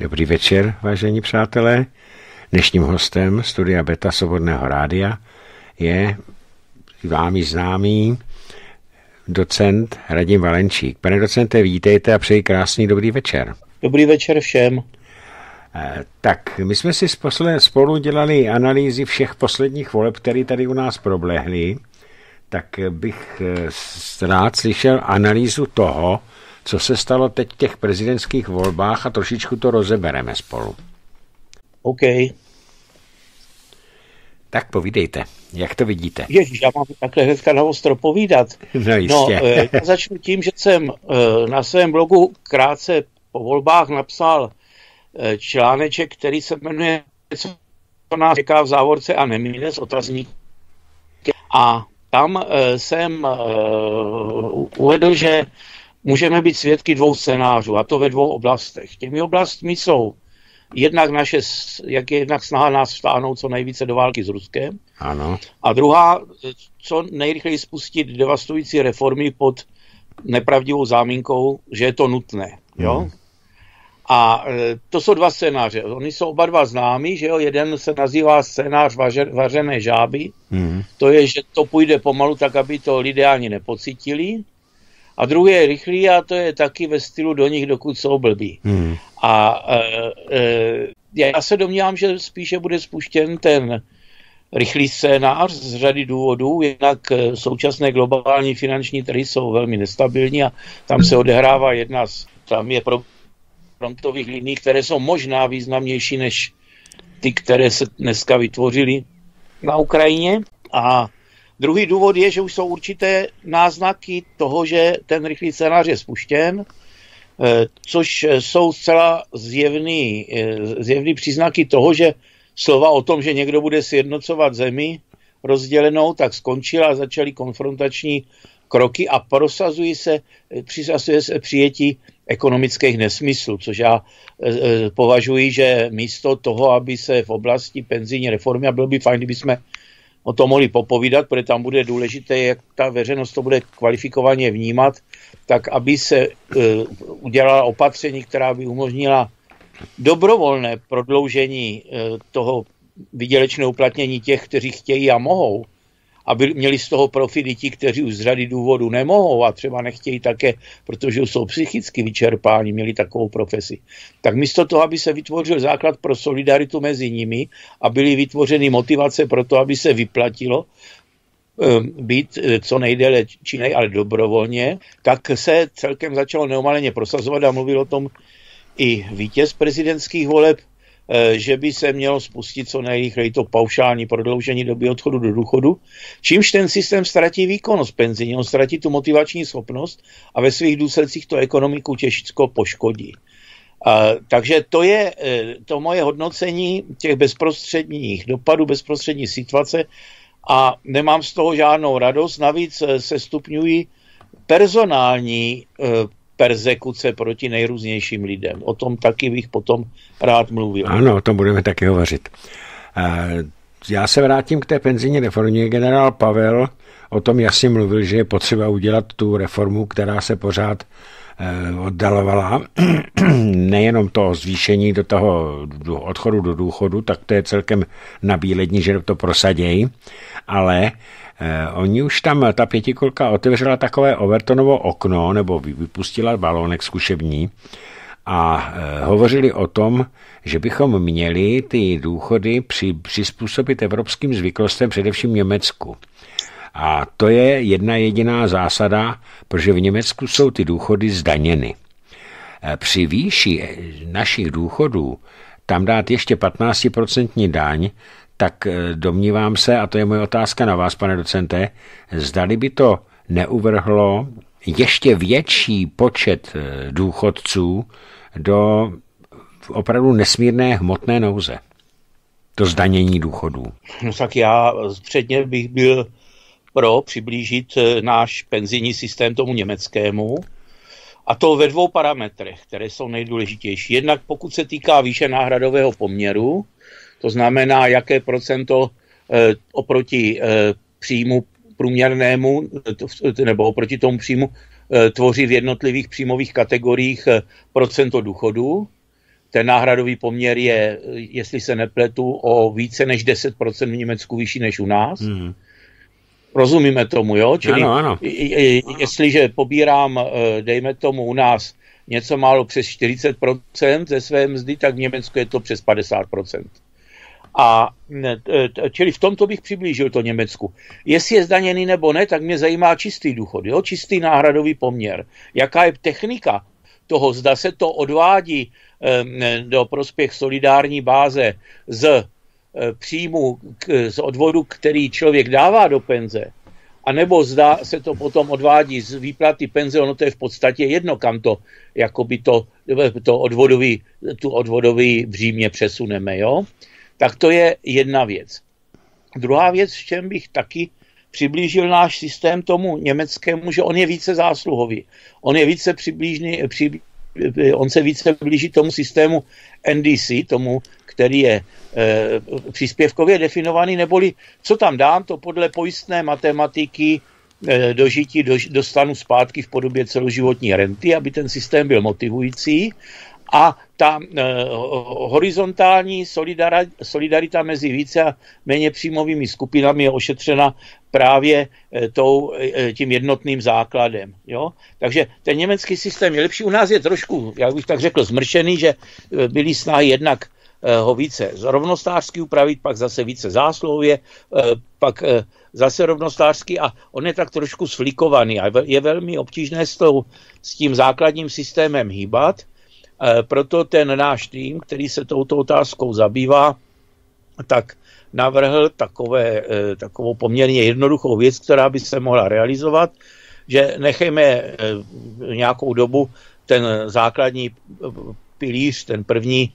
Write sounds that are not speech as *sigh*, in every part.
Dobrý večer, vážení přátelé. Dnešním hostem studia Beta Svobodného rádia je vámi známý docent Radim Valenčík. Pane docente, vítejte a přeji krásný dobrý večer. Dobrý večer všem. Eh, tak, my jsme si spolu dělali analýzy všech posledních voleb, které tady u nás proběhly. Tak bych eh, rád slyšel analýzu toho, co se stalo teď v těch prezidentských volbách a trošičku to rozebereme spolu. OK. Tak povídejte, jak to vidíte? Ježíš, já mám takhle hnedka na ostro povídat. *laughs* No jistě. No, eh, já začnu tím, že jsem eh, na svém blogu krátce po volbách napsal eh, článeček, který se jmenuje Co nás čeká v závorce a nemíne s otazník. A tam jsem uvedl, že můžeme být svědky dvou scénářů, a to ve dvou oblastech. Těmi oblastmi jsou jednak naše, jak je jednak snaha nás vstáhnout co nejvíce do války s Ruskem. Ano. A druhá, co nejrychleji spustit devastující reformy pod nepravdivou záminkou, že je to nutné. Jo? Hmm. A e, to jsou dva scénáře. Oni jsou oba dva známí, že jo? Jeden se nazývá scénář važe, vařené žáby. Hmm. To je, že to půjde pomalu tak, aby to lidé ani nepocítili. A druhý je rychlý a to je taky ve stylu do nich, dokud jsou blbí. Hmm. A e, e, já se domnívám, že spíše bude spuštěn ten rychlý scénář z řady důvodů. Jednak e, současné globální finanční trhy jsou velmi nestabilní a tam se odehrává jedna z, tam je pro frontových liní, které jsou možná významnější než ty, které se dneska vytvořily na Ukrajině. A Druhý důvod je, že už jsou určité náznaky toho, že ten rychlý scénář je spuštěn, eh, což jsou zcela zjevný, eh, zjevný příznaky toho, že slova o tom, že někdo bude sjednocovat zemi rozdělenou, tak skončila a začaly konfrontační kroky a prosazují se, eh, přisazuje se přijetí ekonomických nesmyslů, což já považuji, že místo toho, aby se v oblasti penzijní reformy, a bylo by fajn, kdyby jsme o tom mohli popovídat, protože tam bude důležité, jak ta veřejnost to bude kvalifikovaně vnímat, tak aby se uh, udělala opatření, která by umožnila dobrovolné prodloužení uh, toho vydělečného uplatnění těch, kteří chtějí a mohou, aby měli z toho profit i ti, kteří už z řady důvodů nemohou a třeba nechtějí také, protože jsou psychicky vyčerpáni, měli takovou profesi. Tak místo toho, aby se vytvořil základ pro solidaritu mezi nimi a byly vytvořeny motivace pro to, aby se vyplatilo, ehm, být eh, co nejdéle činej, ale dobrovolně, tak se celkem začalo neomaleně prosazovat a mluvil o tom i vítěz prezidentských voleb, že by se mělo spustit co nejrychleji to paušální prodloužení doby odchodu do důchodu, čímž ten systém ztratí výkonnost penzijní, on ztratí tu motivační schopnost a ve svých důsledcích to ekonomiku těžko poškodí. A, takže to je eh, to moje hodnocení těch bezprostředních dopadů, bezprostřední situace a nemám z toho žádnou radost. Navíc eh, se stupňují personální persekuce proti nejrůznějším lidem. O tom taky bych potom rád mluvil. Ano, o tom budeme taky hovořit. Já se vrátím k té penzijní reformě. Generál Pavel o tom jasně mluvil, že je potřeba udělat tu reformu, která se pořád eh, oddalovala. *clears throat* Nejenom to zvýšení do toho odchodu do důchodu, tak to je celkem nabílední, že to prosadějí, ale Eh, oni už tam, ta pětikolka otevřela takové Overtonovo okno, nebo vypustila balónek zkušební a eh, hovořili o tom, že bychom měli ty důchody při, přizpůsobit evropským zvyklostem, především Německu. A to je jedna jediná zásada, protože v Německu jsou ty důchody zdaněny. Eh, při výši našich důchodů tam dát ještě 15% daň, tak eh, domnívám se, a to je moje otázka na vás, pane docente, zdali by to neuvrhlo ještě větší počet eh, důchodců do opravdu nesmírné hmotné nouze. To zdanění důchodů. No tak já předně bych byl pro přiblížit eh, náš penzijní systém tomu německému, a to ve dvou parametrech, které jsou nejdůležitější. Jednak pokud se týká výše náhradového poměru, to znamená, jaké procento eh, oproti eh, příjmu průměrnému nebo oproti tomu příjmu eh, tvoří v jednotlivých příjmových kategoriích procento důchodu. ten náhradový poměr je, jestli se nepletu, o více než 10% v Německu vyšší než u nás. Mm. Rozumíme tomu, jo? Čili ano, ano. jestliže pobírám, eh, dejme tomu u nás něco málo přes 40% ze své mzdy, tak v Německu je to přes 50%. A čili v tomto bych přiblížil to Německu. Jestli je zdaněný nebo ne, tak mě zajímá čistý důchod, jo? čistý náhradový poměr. Jaká je technika toho, zda se to odvádí do prospěch solidární báze z eh, příjmu, z odvodu, který člověk dává do penze, a nebo zda se to potom odvádí z výplaty penze, ono to je v podstatě jedno, kam to, jakoby to, to odvodový, tu odvodový břímě přesuneme, jo? Tak to je jedna věc. Druhá věc, v čem bych taky přiblížil náš systém tomu německému, že on je více zásluhový. On je více přiblížný, při, on se více blíží tomu systému NDC, tomu, který je e, příspěvkově definovaný, neboli co tam dám, to podle pojistné matematiky e, dožití do, dostanu zpátky v podobě celoživotní renty, aby ten systém byl motivující a ta e, horizontální solidarita, mezi více a méně příjmovými skupinami je ošetřena právě e, tou, e, tím jednotným základem. Jo? Takže ten německý systém je lepší. U nás je trošku, jak bych tak řekl, zmršený, že byly snahy jednak ho více rovnostářsky upravit, pak zase více zásluhově, pak zase rovnostářsky a on je tak trošku sflikovaný a je velmi obtížné s, tou, s tím základním systémem hýbat Eh, proto ten náš tým, který se touto otázkou zabývá, tak navrhl takové, eh, takovou poměrně jednoduchou věc, která by se mohla realizovat, že nechejme eh, nějakou dobu ten základní pilíř, ten první,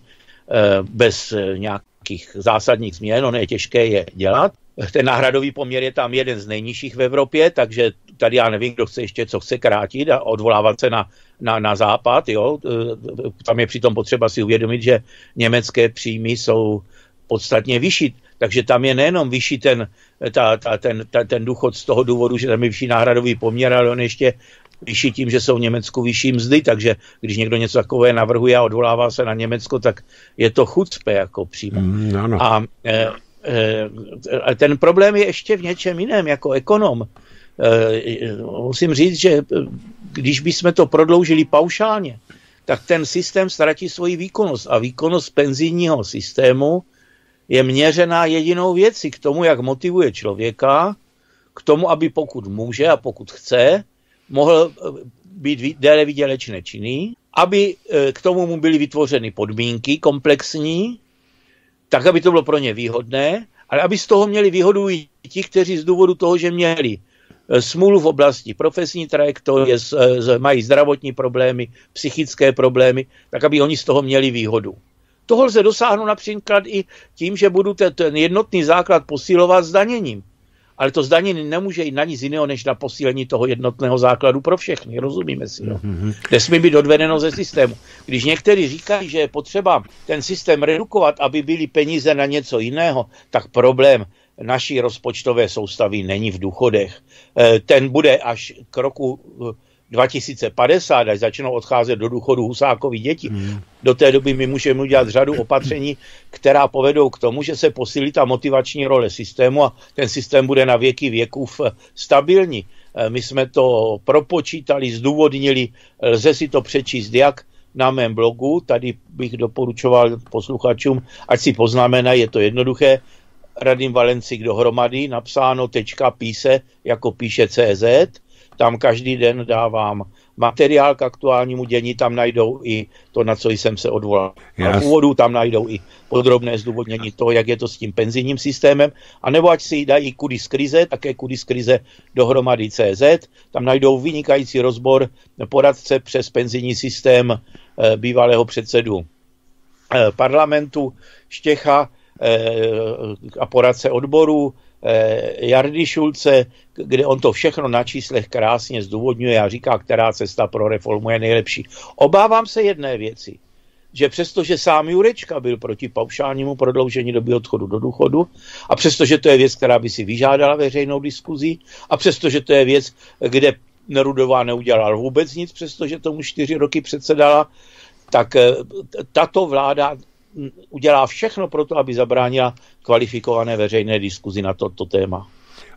bez nějakých zásadních změn, ono je těžké je dělat. Ten náhradový poměr je tam jeden z nejnižších v Evropě, takže tady já nevím, kdo chce ještě co chce krátit a odvolávat se na na, na západ. Jo? E, tam je přitom potřeba si uvědomit, že německé příjmy jsou podstatně vyšší. Takže tam je nejenom vyšší ten, ta, ta, ten, ta, ten důchod z toho důvodu, že tam je vyšší náhradový poměr, ale on ještě vyšší tím, že jsou v Německu vyšší mzdy, takže když někdo něco takové navrhuje a odvolává se na Německo, tak je to chucpe jako přímo. Mm, no, no. A e, e, ten problém je ještě v něčem jiném, jako ekonom. E, musím říct, že když bychom to prodloužili paušálně, tak ten systém ztratí svoji výkonnost. A výkonnost penzijního systému je měřená jedinou věcí k tomu, jak motivuje člověka, k tomu, aby pokud může a pokud chce, mohl eh, být déle vydělečně činný, aby eh, k tomu mu byly vytvořeny podmínky komplexní, tak, aby to bylo pro ně výhodné, ale aby z toho měli výhodu i ti, kteří z důvodu toho, že měli Eh, smůlu v oblasti profesní trajektorie, mají zdravotní problémy, psychické problémy, tak aby oni z toho měli výhodu. Toho lze dosáhnout například i tím, že budu ten jednotný základ posilovat zdaněním. Ale to zdanění nemůže jít na nic jiného, než na posílení toho jednotného základu pro všechny. Rozumíme si. No? Mm-hmm. Nesmí být odvedeno ze systému. Když někteří říkají, že je potřeba ten systém redukovat, aby byly peníze na něco jiného, tak problém naší rozpočtové soustavy není v důchodech. Eh, ten bude až k roku 2050, eh, až začnou odcházet do důchodu Husákovi děti. Hmm. Do té doby my můžeme udělat řadu opatření, která povedou k tomu, že se posílí ta motivační role systému a ten systém bude na věky věků stabilní. Eh, my jsme to propočítali, zdůvodnili, lze si to přečíst jak na mém blogu, tady bych doporučoval posluchačům, ať si poznamenají, je to jednoduché, Radim Valencik dohromady, napsáno tečka píse, jako píše CZ, tam každý den dávám materiál k aktuálnímu dění, tam najdou i to, na co jsem se odvolal. A v úvodu tam najdou i podrobné zdůvodnění toho, jak je to s tím penzijním systémem, a nebo ať si dají kudy z krize, také kudy z krize dohromady CZ, tam najdou vynikající rozbor poradce přes penzijní systém eh, bývalého předsedu eh, parlamentu Štěcha, a poradce odboru eh, Jardy Šulce, kde on to všechno na číslech krásně zdůvodňuje a říká, která cesta pro reformu je nejlepší. Obávám se jedné věci, že přestože sám Jurečka byl proti paušálnímu prodloužení doby odchodu do důchodu a přestože to je věc, která by si vyžádala veřejnou diskuzi a přestože to je věc, kde Nerudová neudělal vůbec nic, přestože tomu čtyři roky předsedala, tak tato vláda udělá všechno pro to, aby zabránila kvalifikované veřejné diskuzi na toto téma.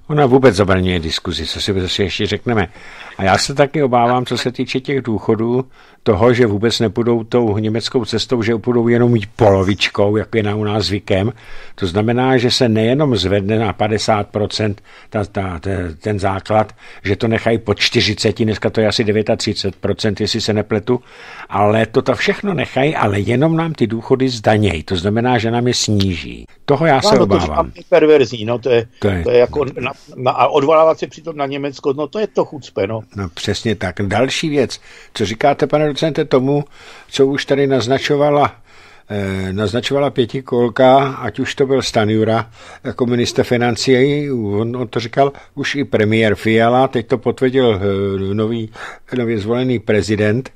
Ona vůbec zabraňuje diskuzi, co si ještě řekneme. A já se taky obávám, co se týče těch důchodů, toho, že vůbec nepůjdou tou německou cestou, že půjdou jenom polovičkou, jak je na u nás zvykem. To znamená, že se nejenom zvedne na 50% ta, ta, ta, ten základ, že to nechají po 40, dneska to je asi 39%, jestli se nepletu, ale to to všechno nechají, ale jenom nám ty důchody zdanějí. To znamená, že nám je sníží. Toho já se no, obávám. To je perverzní, no to je, to je, to je jako na, na, a odvolávat se přitom na Německo, no to je to chucpe, no. No přesně tak. Další věc, co říkáte, pane docente, tomu, co už tady naznačovala eh, naznačovala pětikolka, ať už to byl Stanjura jako minister financí, on, on to říkal už i premiér Fiala, teď to potvrdil eh, nový, nově zvolený prezident,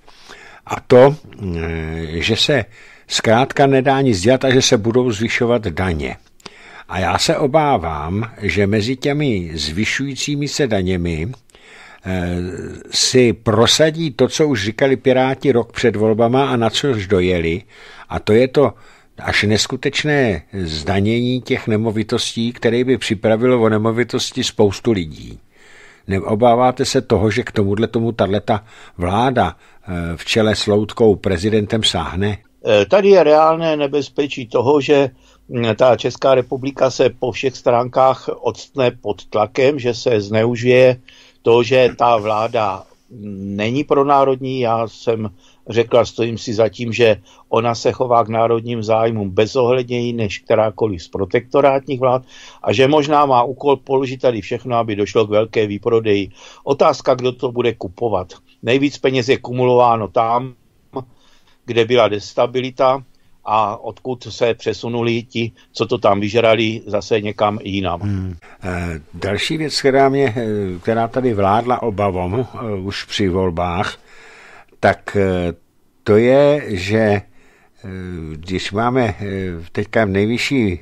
a to, eh, že se zkrátka nedá nic dělat a že se budou zvyšovat daně. A já se obávám, že mezi těmi zvyšujícími se daněmi si prosadí to, co už říkali Piráti rok před volbama a na což dojeli, a to je to až neskutečné zdanění těch nemovitostí, které by připravilo o nemovitosti spoustu lidí. Neobáváte se toho, že k tomuhle tomu tato vláda eh, v čele s loutkou prezidentem sáhne? Eh, tady je reálné nebezpečí toho, že hm, ta Česká republika se po všech stránkách odstne pod tlakem, že se zneužije to, že ta vláda není pro národní. Já jsem řekla, stojím si za tím, že ona se chová k národním zájmům bezohledněji než kterákoliv z protektorátních vlád a že možná má úkol položit tady všechno, aby došlo k velké výprodeji. Otázka, kdo to bude kupovat. Nejvíc peněz je kumulováno tam, kde byla destabilita a odkud se přesunuli ti, co to tam vyžrali, zase někam jinam. Hmm. E, další věc, která, mě, eh, která tady vládla obavou e, už při volbách, tak to je, že když máme teďka v nejvyšší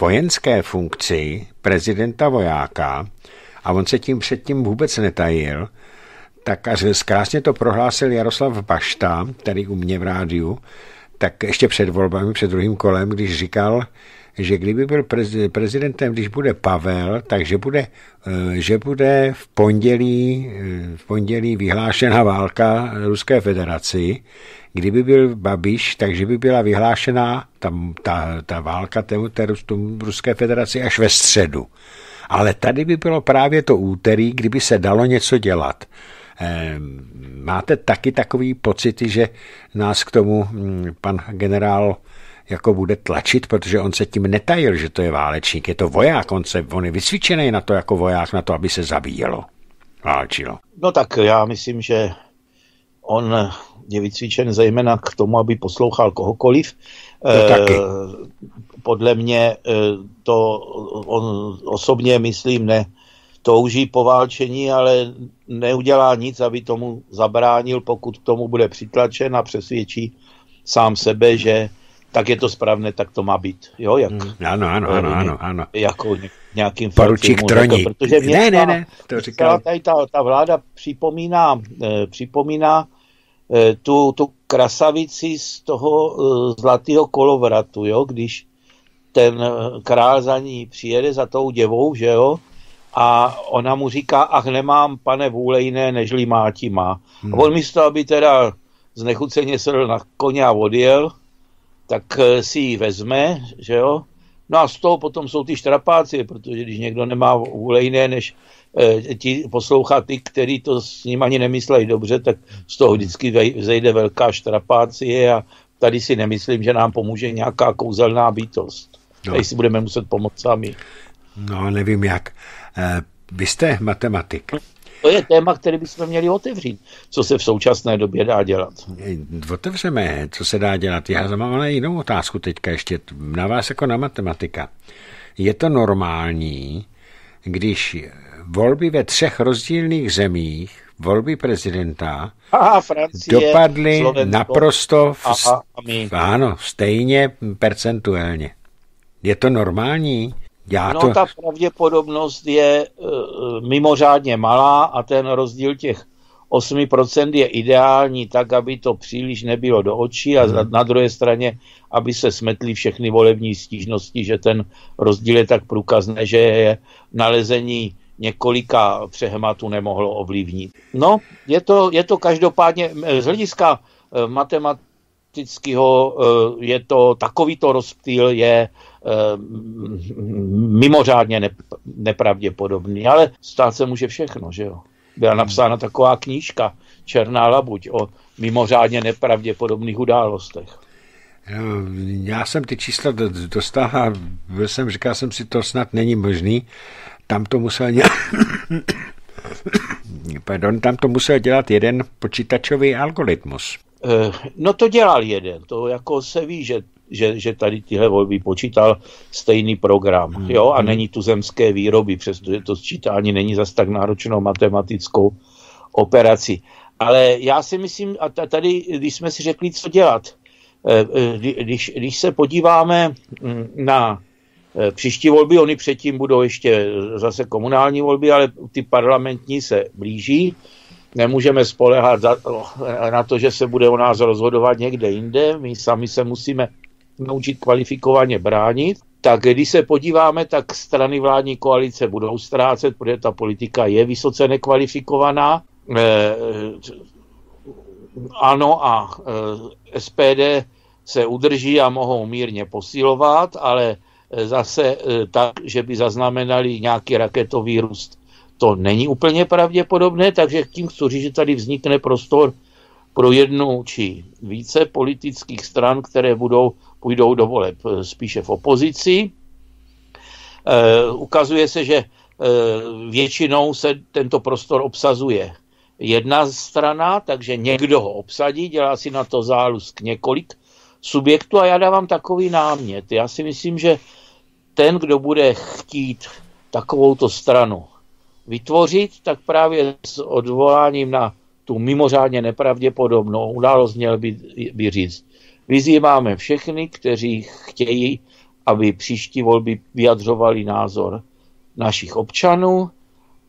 vojenské funkci prezidenta vojáka, a on se tím předtím vůbec netajil, tak až krásně to prohlásil Jaroslav Bašta, tady u mě v rádiu, tak ještě před volbami, před druhým kolem, když říkal, že kdyby byl prezidentem, když bude Pavel, takže bude, eh, že bude v pondělí, eh, v pondělí vyhlášena válka Ruské federaci, kdyby byl Babiš, takže by byla vyhlášena tam, ta, ta válka té, té Ruské federaci až ve středu. Ale tady by bylo právě to úterý, kdyby se dalo něco dělat. Máte taky takový pocity, že nás k tomu hm, pan generál jako bude tlačit, protože on se tím netajil, že to je válečník, je to voják, on, se, on je vysvědčený na to jako voják, na to, aby se zabíjelo, válčilo. No tak já myslím, že on je vycvičen zejména k tomu, aby poslouchal kohokoliv. To e, taky. Podle mě e, to on osobně myslím ne, touží po válčení, ale neudělá nic, aby tomu zabránil, pokud k tomu bude přitlačen a přesvědčí sám sebe, že tak je to správné, tak to má být. Jo, jak, mm, ano, ano, ano, ano, ano. Jako nějakým Poručík Troník. Protože mě ne, ne, ne, to říkal. Tady ta, ta vláda připomíná, eh, připomíná eh, tu, tu krasavici z toho eh, zlatého kolovratu, jo, když ten eh, král za ní přijede za tou děvou, že jo, a ona mu říká, ach nemám, pane, vůle jiné, nežli má ti má. Hmm. A on místo, aby teda znechuceně sedl na koně a odjel, tak eh, si ji vezme, že jo. No a z toho potom jsou ty štrapáci, protože když někdo nemá vůle jiné, než e, ti poslouchat ty, který to s ním ani nemyslejí dobře, tak z toho vždycky zejde velká štrapácie a tady si nemyslím, že nám pomůže nějaká kouzelná bytost. No. Tady si budeme muset pomoct sami. No, nevím jak. Eh, vy jste matematik. To je téma, který bychom měli otevřít, co se v současné době dá dělat. Eh, otevřeme, co se dá dělat. Já mám ale jinou otázku teďka ještě na vás jako na matematika. Je to normální, když volby ve třech rozdílných zemích, volby prezidenta, Aha, Francie, dopadly Slovensko, naprosto v, aha, ano, stejně percentuálně. Je to normální? Já no, to... ta pravděpodobnost je uh, mimořádně malá a ten rozdíl těch 8% je ideální tak, aby to příliš nebylo do očí a hmm. na druhé straně, aby se smetly všechny volební stížnosti, že ten rozdíl je tak průkazné, že je nalezení několika přehmatů nemohlo ovlivnit. No, je to, je to každopádně z hlediska eh, matematického eh, je to takovýto rozptýl je eh, mimořádně nepravděpodobný, ale stát se může všechno, že jo byla napsána taková knížka Černá labuť o mimořádně nepravděpodobných událostech. Já jsem ty čísla dostal a byl jsem, říkal jsem si, to snad není možný. Tam to musel dělat, *coughs* Pardon, tam to musel dělat jeden počítačový algoritmus. Eh, no to dělal jeden, to jako se ví, že že, že tady tyhle volby počítal stejný program. Hmm. Jo? A hmm. není tu zemské výroby, přestože to sčítání není zas tak náročnou matematickou operací. Ale já si myslím, a tady, když jsme si řekli, co dělat, eh, eh, když, když se podíváme hm, na příští volby, oni předtím budou ještě zase komunální volby, ale ty parlamentní se blíží, nemůžeme spolehat na to, že se bude o nás rozhodovat někde jinde, my sami se musíme naučit kvalifikovaně bránit, tak když se podíváme, tak strany vládní koalice budou ztrácet, protože ta politika je vysoce nekvalifikovaná. Eh, ano a eh, SPD se udrží a mohou mírně posilovat, ale eh, zase tak, že by zaznamenali nějaký raketový růst, to není úplně pravděpodobné, takže tím chci říct, že tady vznikne prostor pro jednu či více politických stran, které budou půjdou do voleb eh, spíše v opozici. E, ukazuje se, že e, většinou se tento prostor obsazuje jedna strana, takže někdo ho obsadí, dělá si na to zálusk několik subjektů a já dávám takový námět. Já si myslím, že ten, kdo bude chtít takovouto stranu vytvořit, tak právě s odvoláním na tu mimořádně nepravděpodobnou událost měl by, by říct, Vyzýváme všechny, kteří chtějí, aby příští volby vyjadřovali názor našich občanů,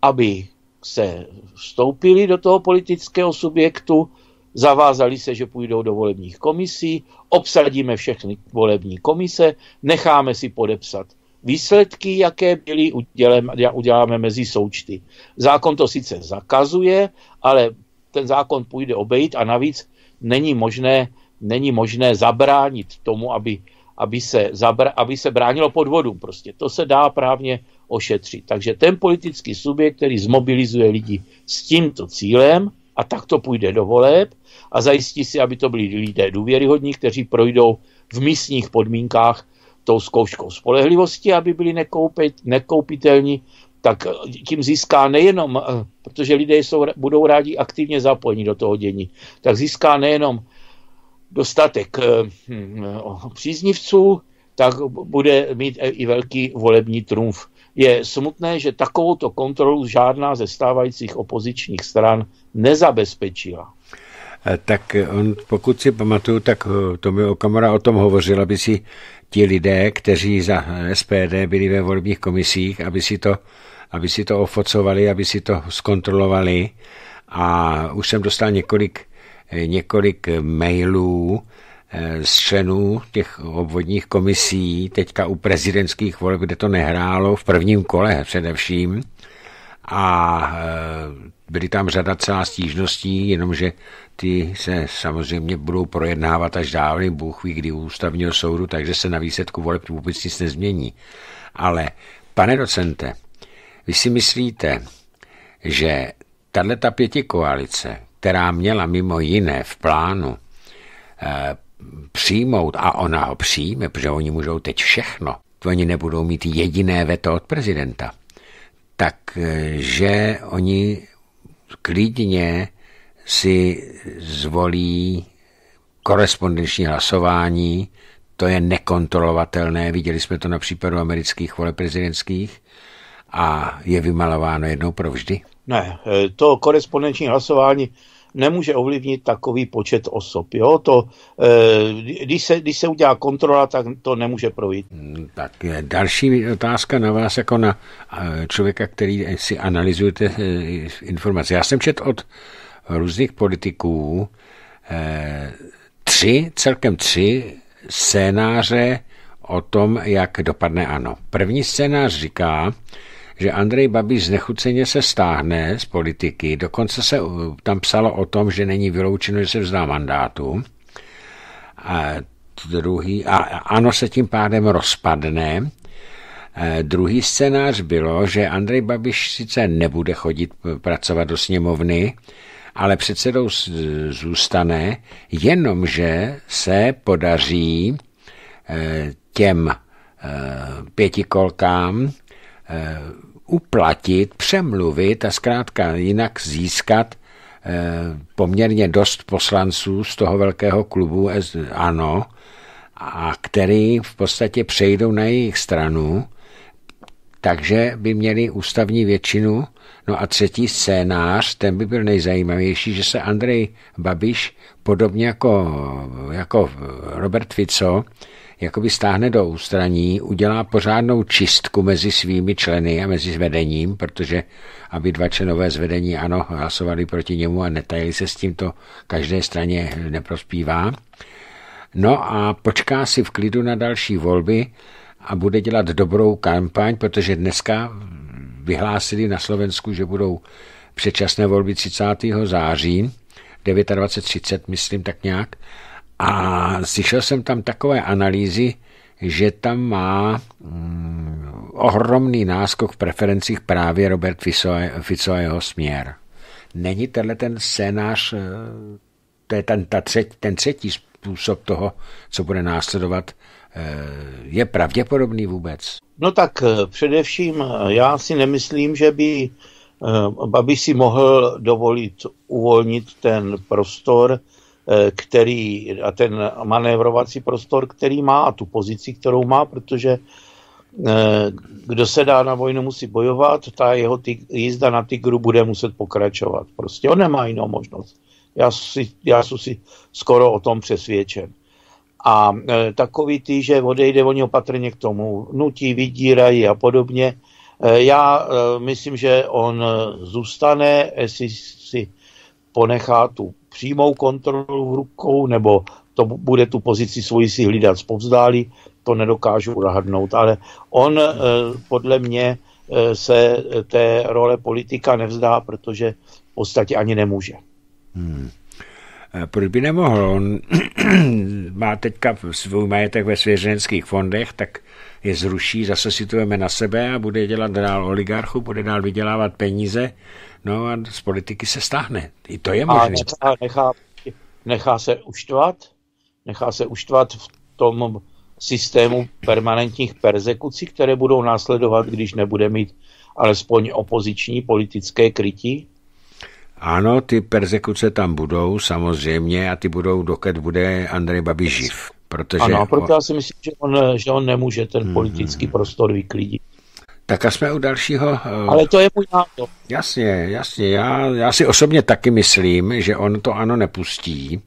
aby se vstoupili do toho politického subjektu, zavázali se, že půjdou do volebních komisí, obsadíme všechny volební komise, necháme si podepsat výsledky, jaké byly, uděláme, uděláme mezi součty. Zákon to sice zakazuje, ale ten zákon půjde obejít a navíc není možné není možné zabránit tomu, aby, aby, se, zabra, aby se bránilo podvodům. Prostě to se dá právně ošetřit. Takže ten politický subjekt, který zmobilizuje lidi s tímto cílem a tak to půjde do voleb a zajistí si, aby to byli lidé důvěryhodní, kteří projdou v místních podmínkách tou zkouškou spolehlivosti, aby byli nekoupit, nekoupitelní, tak tím získá nejenom, eh, protože lidé jsou, budou rádi aktivně zapojeni do toho dění, tak získá nejenom dostatek eh, hm, příznivců, tak bude mít i velký volební trumf. Je smutné, že takovouto kontrolu žádná ze stávajících opozičních stran nezabezpečila. Eh, tak on, pokud si pamatuju, tak eh, Tomi Okamora o tom hovořil, aby si ti lidé, kteří za SPD byli ve volebních komisích, aby si to, aby si to ofocovali, aby si to zkontrolovali. A už jsem dostal několik několik mailů eh, z členů těch obvodních komisí, teďka u prezidentských voleb, kde to nehrálo, v prvním kole především. A eh, byly tam řada celá stížností, jenomže ty se samozřejmě budou projednávat až dávný Bůh ví, kdy ústavního soudu, takže se na výsledku voleb vůbec nic nezmění. Ale, pane docente, vy si myslíte, že tahle ta pěti koalice, která měla mimo jiné v plánu eh, přijmout, a ona ho přijme, protože oni můžou teď všechno, oni nebudou mít jediné veto od prezidenta, takže eh, oni klidně si zvolí korespondenční hlasování, to je nekontrolovatelné, viděli jsme to na případu amerických voleb prezidentských a je vymalováno jednou provždy. Ne, eh, to korespondenční hlasování nemůže ovlivnit takový počet osob. Jo? To, eh, když, se, když se udělá kontrola, tak to nemůže projít. Hmm, tak další otázka na vás jako na eh, člověka, který si analyzujete informace. Já jsem čet od různých politiků tři, celkem tři scénáře o tom, jak dopadne ANO. První scénář říká, že Andrej Babiš znechuceně se stáhne z politiky, dokonce se tam psalo o tom, že není vyloučeno, že se vzdá mandátu. A druhý, a ano se tím pádem rozpadne. A druhý scénář bylo, že Andrej Babiš sice nebude chodit pracovat do sněmovny, ale předsedou zůstane, jenomže se podaří eh, těm eh, pětikolkám uplatit, přemluvit a zkrátka jinak získat poměrně dost poslanců z toho velkého klubu ANO, a který v podstatě přejdou na jejich stranu, takže by měli ústavní většinu. No a třetí scénář, ten by byl nejzajímavější, že se Andrej Babiš, podobně jako, jako Robert Fico, jakoby stáhne do ústraní, udělá pořádnou čistku mezi svými členy a mezi vedením, protože aby dva členové z vedení ano hlasovali proti němu a netajili se s tímto každé straně neprospívá. No a počká si v klidu na další volby a bude dělat dobrou kampaň, protože dneska vyhlásili na Slovensku, že budou předčasné volby 30. září, 29.30, myslím tak nějak. A slyšel jsem tam takové analýzy, že tam má mm, ohromný náskok v preferencích právě Robert Fico, Fico a jeho směr. Není tenhle ten scénář, eh, to je ten, ta třetí, ten třetí způsob toho, co bude následovat, eh, je pravděpodobný vůbec? No tak eh, především já si nemyslím, že by Babiš si mohl dovolit uvolnit ten prostor, který, a ten manévrovací prostor, který má a tu pozici, kterou má, protože kdo se dá na vojnu, musí bojovat, ta jeho ty, jízda na tygru bude muset pokračovat. Prostě on nemá jinou možnost. Já, si, já jsem si skoro o tom přesvědčen. A e, takový ty, že odejde oni opatrně k tomu, nutí, vydírají a podobně. E, já e, myslím, že on zůstane, jestli si ponechá tu přímou kontrolu v rukou, nebo to bude tu pozici svoji si hlídat zpovzdálí, to nedokážu odhadnout, ale on e, podle mě e, se té role politika nevzdá, protože v podstatě ani nemůže. Hmm. Eh, proč by nemohl? On *clears throat* má teďka svůj majetek ve svěřenských fondech, tak je zruší, zase si to veme na sebe a bude dělat dál oligarchu, bude dál vydělávat peníze, no a z politiky se stáhne. I to je možné. A nechá, nechá, nechá se uštvat, nechá se uštvat v tom systému permanentních persekucí, které budou následovat, když nebude mít alespoň opoziční politické krytí. Ano, ty persekuce tam budou samozřejmě a ty budou, dokud bude Andrej Babiš živ. Protože ano, proto já si myslím, že on, že on nemůže ten hmm. politický prostor vyklidit. Tak a jsme u dalšího. Eh, Ale to je můj názor. Jasně, jasně. Já, já si osobně taky myslím, že on to ano nepustí.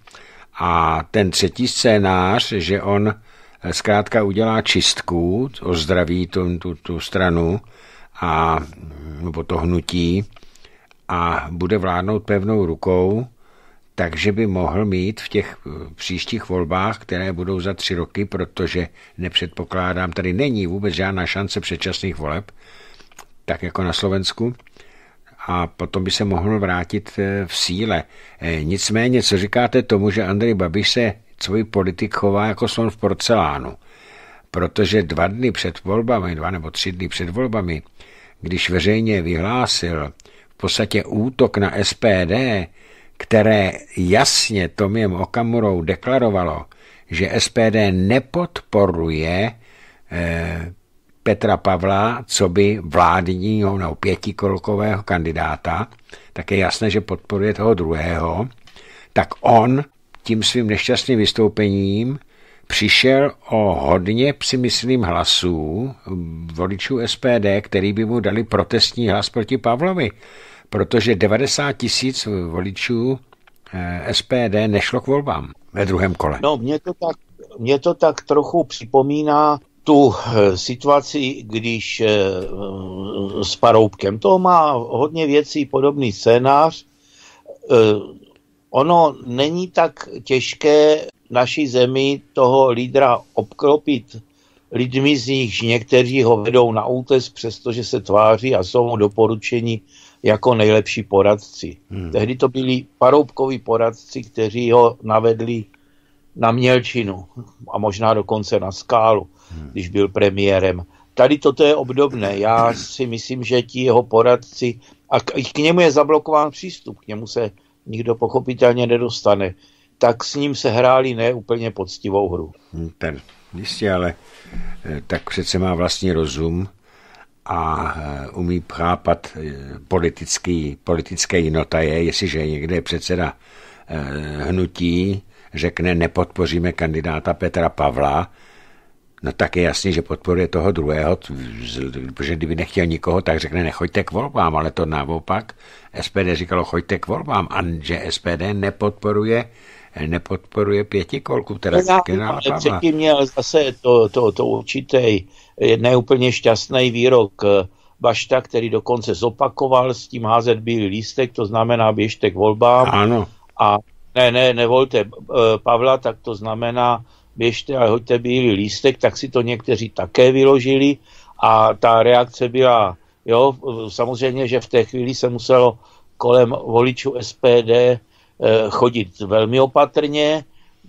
A ten třetí scénář, že on eh, zkrátka udělá čistku, ozdraví tu, tu, tu stranu a nebo to hnutí a bude vládnout pevnou rukou, takže by mohl mít v těch eh, příštích volbách, které budou za tři roky, protože nepředpokládám, tady není vůbec žádná šance předčasných voleb, tak jako na Slovensku, a potom by se mohl vrátit eh, v síle. Eh, nicméně, co říkáte tomu, že Andrej Babiš se svůj politik chová jako slon v porcelánu, protože dva dny před volbami, dva nebo tři dny před volbami, když veřejně vyhlásil, v podstatě útok na SPD, které jasně Tomiem Okamurou deklarovalo, že SPD nepodporuje eh, Petra Pavla, co by vládního nebo pětikolkového kandidáta, tak je jasné, že podporuje toho druhého, tak on tím svým nešťastným vystoupením přišel o hodně, si myslím, hlasů voličů SPD, který by mu dali protestní hlas proti Pavlovi, protože 90 tisíc voličů eh, SPD nešlo k volbám ve druhém kole. No, mě to tak, mě to tak trochu připomíná tu eh, situaci, když eh, s Paroubkem. To má hodně věcí podobný scénář. ono není tak těžké naší zemi toho lídra obklopit lidmi z nich, někteří ho vedou na útes, přestože se tváří a jsou mu doporučení jako nejlepší poradci. Hmm. Tehdy to byli paroubkoví poradci, kteří ho navedli na mělčinu a možná dokonce na skálu, hmm. když byl premiérem. Tady toto je obdobné. Já si myslím, že ti jeho poradci, a k, k němu je zablokován přístup, k němu se nikdo pochopitelně nedostane, tak s ním se hráli neúplně poctivou hru. Hmm, ten, jistě, ale eh, tak přece má vlastní rozum a eh, umí chápat eh, politický, politické je, jestliže je někde předseda hnutí řekne, nepodpoříme kandidáta Petra Pavla, no tak je jasný, že podporuje toho druhého, protože kdyby nechtěl nikoho, tak řekne, nechoďte k volbám, ale to naopak. SPD říkalo, choďte k volbám. A že SPD nepodporuje nepodporuje pětikolku, teda Pavla. Předtím měl zase to, to, to určitý neúplně šťastný výrok eh, Bašta, který dokonce zopakoval s tím házet bílý lístek, to znamená běžte k volbám. Ano. A ne, ne, nevolte eh, Pavla, tak to znamená běžte a hoďte bílý lístek, tak si to někteří také vyložili a ta reakce byla, jo, samozřejmě, že v té chvíli se muselo kolem voličů SPD chodit velmi opatrně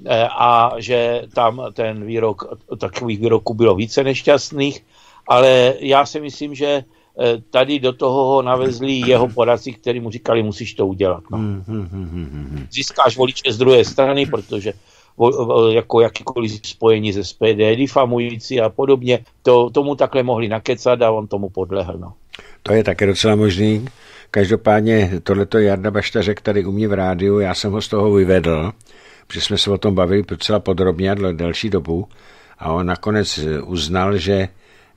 eh, a že tam ten výrok, takových výroků bylo více nešťastných, ale já si myslím, že Eh, tady do toho ho navezli jeho poradci, který mu říkali, musíš to udělat. No. Hmm, hmm, hmm, Získáš voliče z druhé strany, protože jako jakýkoliv spojení ze SPD, difamující a podobně, to, tomu takhle mohli nakecat a on tomu podlehl. No. To je také docela možný. Každopádně tohleto Jarda Baštařek tady u mě v rádiu, já jsem ho z toho vyvedl, protože jsme se o tom bavili docela podrobně a delší dobu a on nakonec uznal, že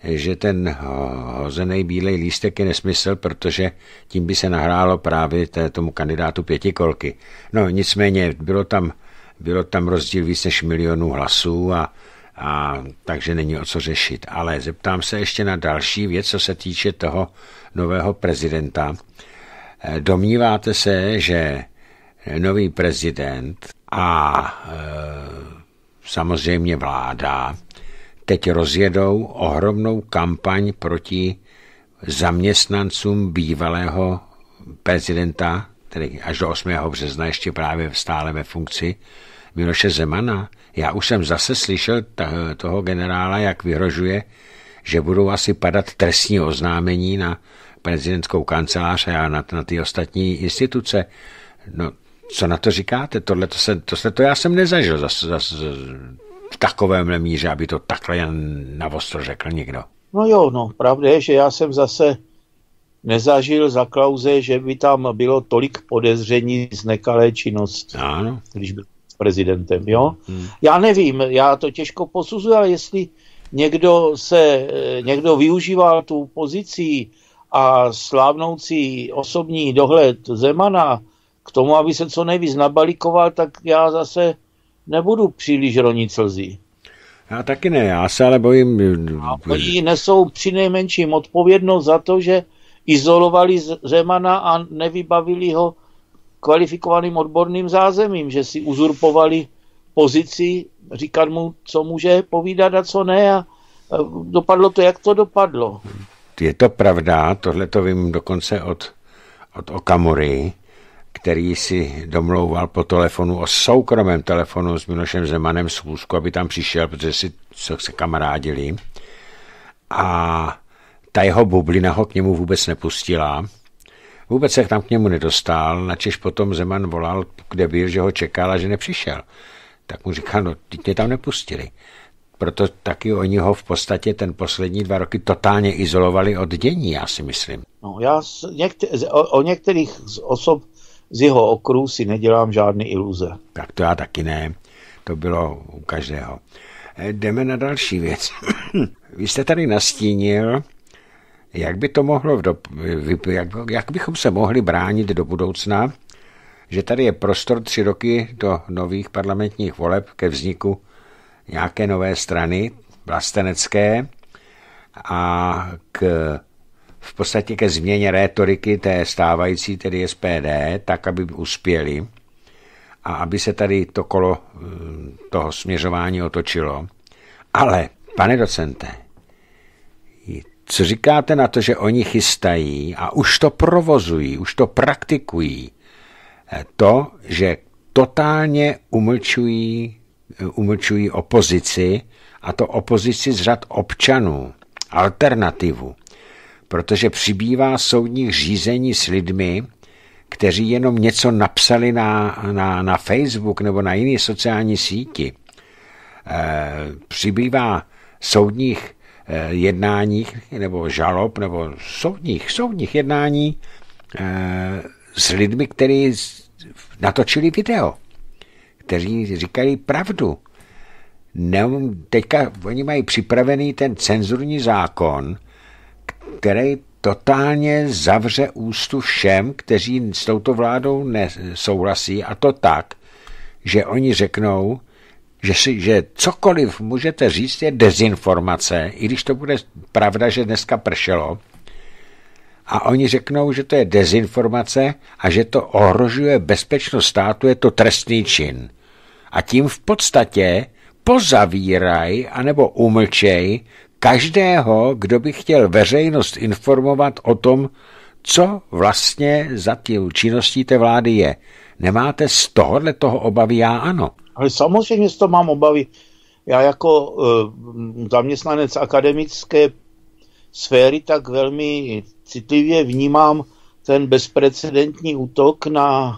že ten hozený bílej lístek je nesmysl, protože tím by se nahrálo právě tomu kandidátu pětikolky. No nicméně bylo tam, bylo tam rozdíl víc než milionů hlasů a, a takže není o co řešit. Ale zeptám se ještě na další věc, co se týče toho nového prezidenta. Eh, domníváte se, že nový prezident a e, samozřejmě vláda teď rozjedou ohromnou kampaň proti zaměstnancům bývalého prezidenta, tedy až do 8. března ještě právě stále ve funkci, Miloše Zemana. Já už jsem zase slyšel toho generála, jak vyhrožuje, že budou asi padat trestní oznámení na prezidentskou kancelář a na, na ty ostatní instituce. No, co na to říkáte? Tohle to, se, to, to já jsem nezažil zase, zase v takovém míře, aby to takhle jen navostro řekl někdo. No jo, no, pravda je, že já jsem zase nezažil za Klauze, že by tam bylo tolik podezření z nekalé činnosti, ano. když byl s prezidentem, jo. Hmm. Já nevím, já to těžko posuzuji, ale jestli někdo se, někdo využíval tu pozici a slávnoucí osobní dohled Zemana k tomu, aby se co nejvíc nabalikoval, tak já zase nebudu příliš ronit slzy. Já taky ne, já se ale bojím. A oni nesou při nejmenším odpovědnost za to, že izolovali Zemana a nevybavili ho kvalifikovaným odborným zázemím, že si uzurpovali pozici, říkat mu, co může povídat a co ne a dopadlo to, jak to dopadlo. Je to pravda, tohle to vím dokonce od, od Okamury, který si domlouval po telefonu o soukromém telefonu s Milošem Zemanem schůzku, aby tam přišel, protože si se kamarádili. A ta jeho bublina ho k němu vůbec nepustila. Vůbec se tam k němu nedostal, načež potom Zeman volal, kde byl, že ho čekal a že nepřišel. Tak mu říkal, no, teď mě tam nepustili. Proto taky oni ho v podstatě ten poslední dva roky totálně izolovali od dění, já si myslím. No, já někte- o, o některých osob z jeho okruhu si nedělám žádné iluze. Tak to já taky ne. To bylo u každého. Eh, jdeme na další věc. *clears throat* Vy jste tady nastínil, jak by to mohlo, v do, jak, jak bychom se mohli bránit do budoucna, že tady je prostor tři roky do nových parlamentních voleb ke vzniku nějaké nové strany vlastenecké a k v podstatě ke změně rétoriky té stávající, tedy SPD, tak, aby uspěli a aby se tady to kolo eh, toho směřování otočilo. Ale, pane docente, co říkáte na to, že oni chystají a už to provozují, už to praktikují, eh, to, že totálně umlčují, umlčují opozici, a to opozici z řad občanů, alternativu, protože přibývá soudních řízení s lidmi, kteří jenom něco napsali na, na, na Facebook nebo na jiné sociální síti. E, přibývá soudních e, jednáních nebo žalob nebo soudních, soudních jednání e, s lidmi, kteří natočili video, kteří říkají pravdu. Ne, teďka oni mají připravený ten cenzurní zákon, který totálně zavře ústu všem, kteří s touto vládou nesouhlasí a to tak, že oni řeknou, že, si, že cokoliv můžete říct je dezinformace, i když to bude pravda, že dneska pršelo, a oni řeknou, že to je dezinformace a že to ohrožuje bezpečnost státu, je to trestný čin. A tím v podstatě pozavíraj anebo umlčej každého, kdo by chtěl veřejnost informovat o tom, co vlastně za tím činností té vlády je. Nemáte z tohohle toho obavy? Já ano. Ale samozřejmě z toho mám obavy. Já jako uh, zaměstnanec akademické sféry tak velmi citlivě vnímám ten bezprecedentní útok na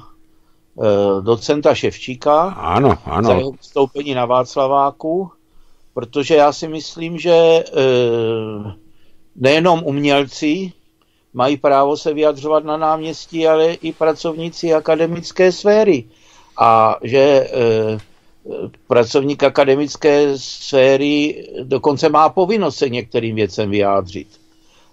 docenta Ševčíka ano, ano. za jeho vystoupení na Václaváku protože já si myslím, že e, nejenom umělci mají právo se vyjadřovat na náměstí, ale i pracovníci akademické sféry. A že e, pracovník akademické sféry dokonce má povinnost se některým věcem vyjádřit.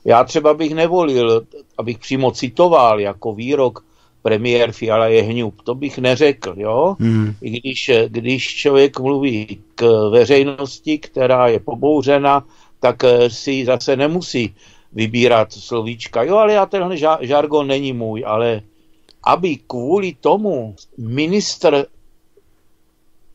Já třeba bych nevolil, abych přímo citoval jako výrok premiér Fiala je hňub. To bych neřekl, jo? Hmm. I když, když člověk mluví k veřejnosti, která je pobouřena, tak eh, si zase nemusí vybírat slovíčka. Jo, ale já tenhle žargon není můj, ale aby kvůli tomu ministr,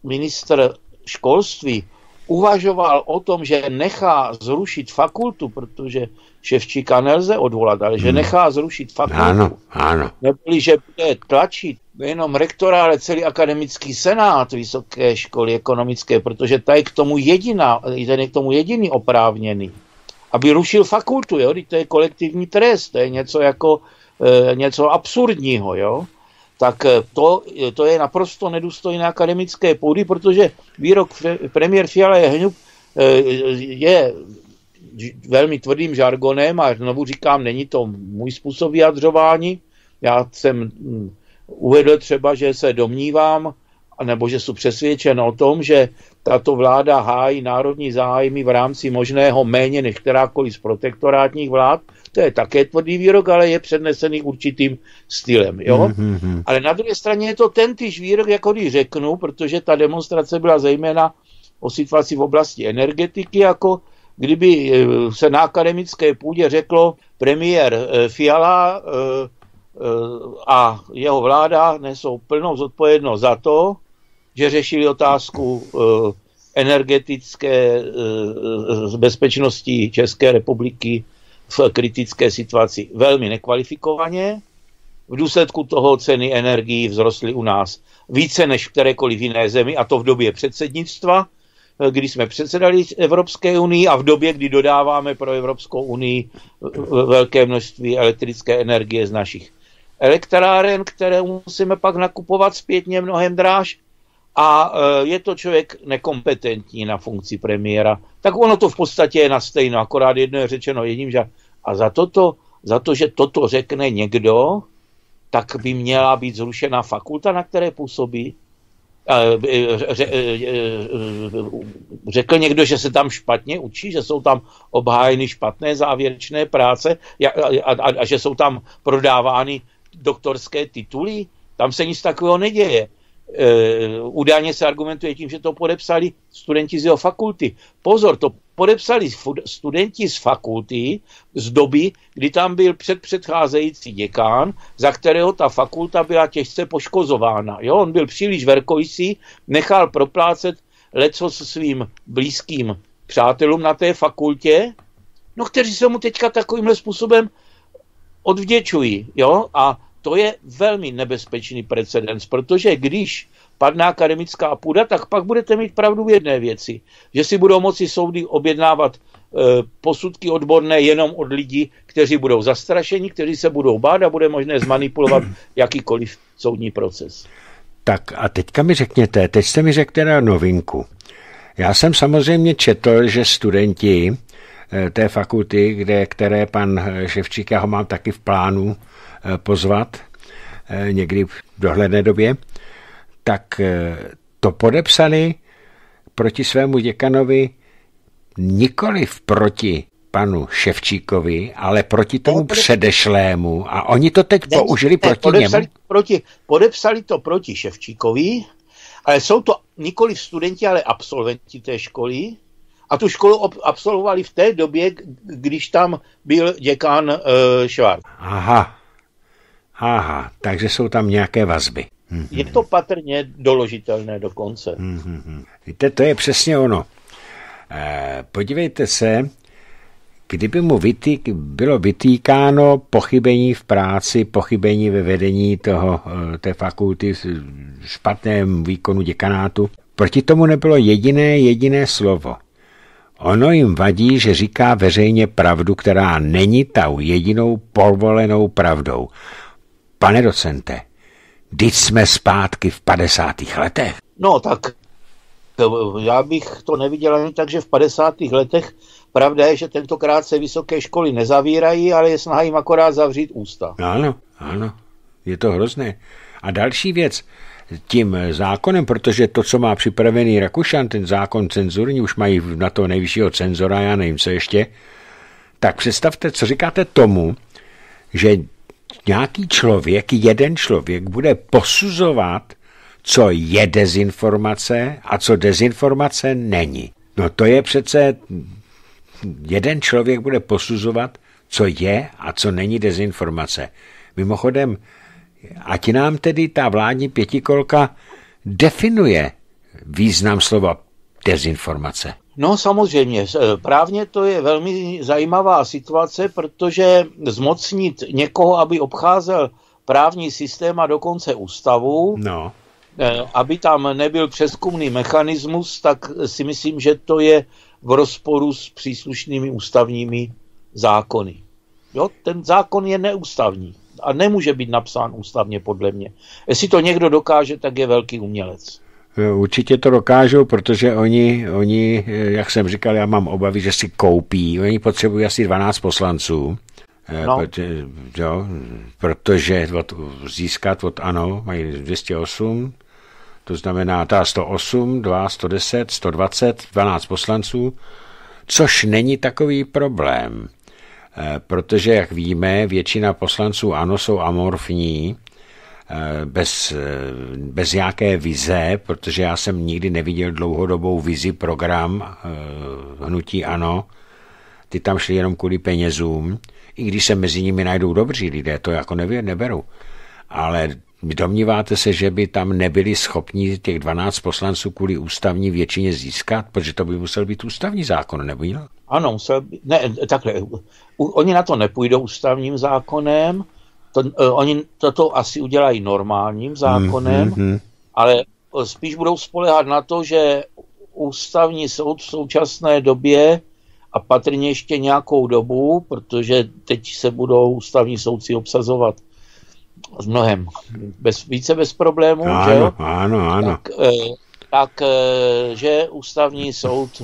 ministr školství uvažoval o tom, že nechá zrušit fakultu, protože Ševčíka nelze odvolat, ale že hmm. nechá zrušit fakultu. Ano, ano. Neboli, že bude tlačit nejenom rektora, ale celý akademický senát Vysoké školy ekonomické, protože ta je k tomu jediná, ten je k tomu jediný oprávněný, aby rušil fakultu, jo? to je kolektivní trest, to je něco jako e, něco absurdního, jo? Tak eh, to, to je naprosto nedůstojné akademické půdy, protože výrok premiér Fiala je hňub eh, je velmi tvrdým žargonem a znovu říkám, není to můj způsob vyjadřování. Já jsem hm, uvedl třeba, že se domnívám, nebo že jsem přesvědčen o tom, že tato vláda hájí národní zájmy v rámci možného méně než kterákoliv z protektorátních vlád, to je také tvrdý výrok, ale je přednesený určitým stylem. Jo? Mm-hmm. Ale na druhé straně je to ten týž výrok, jako když řeknu, protože ta demonstrace byla zejména o situaci v oblasti energetiky, jako kdyby eh, se na akademické půdě řeklo premiér eh, Fiala eh, a jeho vláda nesou plnou zodpovědnost za to, že řešili otázku energetické bezpečnosti České republiky v kritické situaci velmi nekvalifikovaně. V důsledku toho ceny energií vzrostly u nás více než v kterékoliv jiné zemi, a to v době předsednictva, kdy jsme předsedali Evropské unii a v době, kdy dodáváme pro Evropskou unii velké množství elektrické energie z našich elektráren, které musíme pak nakupovat zpětně mnohem dráž a e, je to člověk nekompetentní na funkci premiéra, tak ono to v podstatě je na stejno, akorát jedno je řečeno jedním, že a za, toto, za to, že toto řekne někdo, tak by měla být zrušena fakulta, na které působí. E, řekl někdo, že se tam špatně učí, že jsou tam obhájeny špatné závěrečné práce a, a, a, a že jsou tam prodávány doktorské tituly. Tam se nic takového neděje. E, údajně se argumentuje tím, že to podepsali studenti z jeho fakulty. Pozor, to podepsali studenti z fakulty z doby, kdy tam byl předpředcházející děkán, za kterého ta fakulta byla těžce poškozována. Jo? On byl příliš verkojší, nechal proplácet leco se svým blízkým přátelům na té fakultě, no kteří se mu teďka takovýmhle způsobem odvděčují. Jo? A to je velmi nebezpečný precedens, protože když padne akademická půda, tak pak budete mít pravdu v jedné věci, že si budou moci soudy objednávat e, posudky odborné jenom od lidí, kteří budou zastrašeni, kteří se budou bát a bude možné zmanipulovat *clears throat* jakýkoliv soudní proces. Tak a teďka mi řekněte, teď jste mi řekl teda novinku. Já jsem samozřejmě četl, že studenti e, té fakulty, kde, které pan Ševčík, já ho mám taky v plánu pozvat někdy v dohledné době, tak eh, to podepsali proti svému děkanovi nikoli proti panu Ševčíkovi, ale proti tomu no, předešlému. A oni to teď ne, použili ne, proti podepsali němu? Proti, podepsali to proti Ševčíkovi, ale jsou to nikoli studenti, ale absolventi té školy. A tu školu absolvovali v té době, když tam byl děkán uh, Švart. Aha, aha, takže jsou tam nějaké vazby. Mm-hmm. Je to patrně doložitelné dokonce. Mm-hmm. Víte, to je přesně ono. E, podívejte se, kdyby mu vytýk, bylo vytýkáno pochybení v práci, pochybení ve vedení toho, eh, té fakulty, špatném výkonu děkanátu, proti tomu nebylo jediné, jediné slovo. Ono jim vadí, že říká veřejně pravdu, která není tou jedinou povolenou pravdou. Pane docente, Teď jsme zpátky v 50. letech. No tak já bych to neviděl ani tak, že v 50. letech pravda je, že tentokrát se vysoké školy nezavírají, ale je snaha jim akorát zavřít ústa. Ano, ano, je to hrozné. A další věc, tím zákonem, protože to, co má připravený Rakušan, ten zákon cenzurní, už mají na to nejvyššího cenzora, já nevím, co ještě, tak představte, co říkáte tomu, že nějaký člověk, jeden člověk bude posuzovat, co je dezinformace a co dezinformace není. No to je přece, jeden člověk bude posuzovat, co je a co není dezinformace. Mimochodem, ať nám tedy ta vládní pětikolka definuje význam slova dezinformace. No samozřejmě, právně to je velmi zajímavá situace, protože zmocnit někoho, aby obcházel právní systém a dokonce ústavu, no. Eh, aby tam nebyl přeskumný mechanismus, tak si myslím, že to je v rozporu s příslušnými ústavními zákony. Jo, ten zákon je neústavní a nemůže být napsán ústavně podle mě. Jestli to někdo dokáže, tak je velký umělec. Určitě to dokážou, protože oni, oni, jak jsem říkal, já mám obavy, že si koupí. Oni potřebují asi 12 poslanců. Eh, no. Protože, jo, protože od, získat od ANO mají 208, to znamená ta 108, 2, 110, 120, 12 poslanců, což není takový problém, eh, protože, jak víme, většina poslanců ANO jsou amorfní, Eh, bez, eh, bez nějaké vize, protože já jsem nikdy neviděl dlouhodobou vizi program eh, hnutí ANO, ty tam šli jenom kvůli penězům, i když se mezi nimi najdou dobří lidé, to jako nevě, neberu. Ale domníváte se, že by tam nebyli schopni těch 12 poslanců kvůli ústavní většině získat, protože to by musel být ústavní zákon, nebo jinak? Ano, musel být, ne, takhle, oni na to nepůjdou ústavním zákonem, to, uh, oni toto asi udělají normálním zákonem, mm-hmm. ale spíš budou spolehat na to, že ústavní soud v současné době a patrně ještě nějakou dobu, protože teď se budou ústavní soudci obsazovat s mnohem bez, více bez problémů, ano, že? Ano, ano. Tak, eh, tak eh, že ústavní soud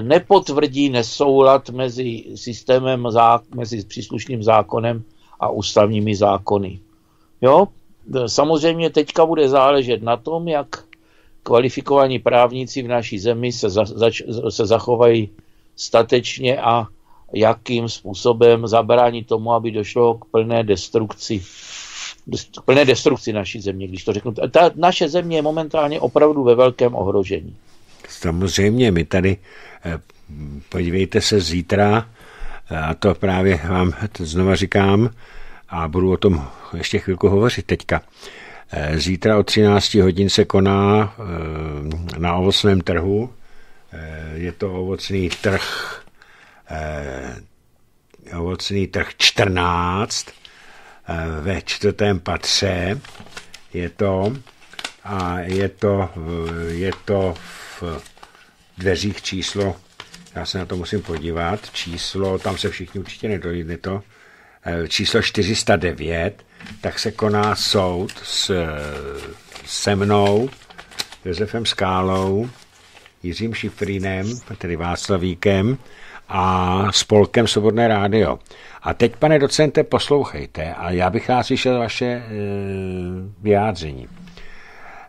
nepotvrdí nesoulad mezi systémem, mezi příslušným zákonem a ústavními zákony. Jo? Samozřejmě teďka bude záležet na tom, jak kvalifikovaní právníci v naší zemi se, za, zač, se zachovají statečně a jakým způsobem zabránit tomu, aby došlo k plné destrukci k plné destrukci naší země, když to řeknu. Ta naše země je momentálně opravdu ve velkém ohrožení. Samozřejmě, my tady eh, podívejte se zítra, a to právě vám znova říkám, a budu o tom ještě chvilku hovořit teďka. Eh, zítra o 13 hodin se koná eh, na ovocném trhu. Eh, je to ovocný trh ovocný trh 14 ve čtvrtém patře. Je to a je to, je to v dveřích číslo, já se na to musím podívat, číslo, tam se všichni určitě nedojde to, číslo 409, tak se koná soud s, se mnou, Josefem Skálou, Jiřím Šifrinem, tedy Václavíkem a spolkem Svobodné rádio. A teď, pane docente, poslouchejte a já bych rád slyšel vaše e, vyjádření.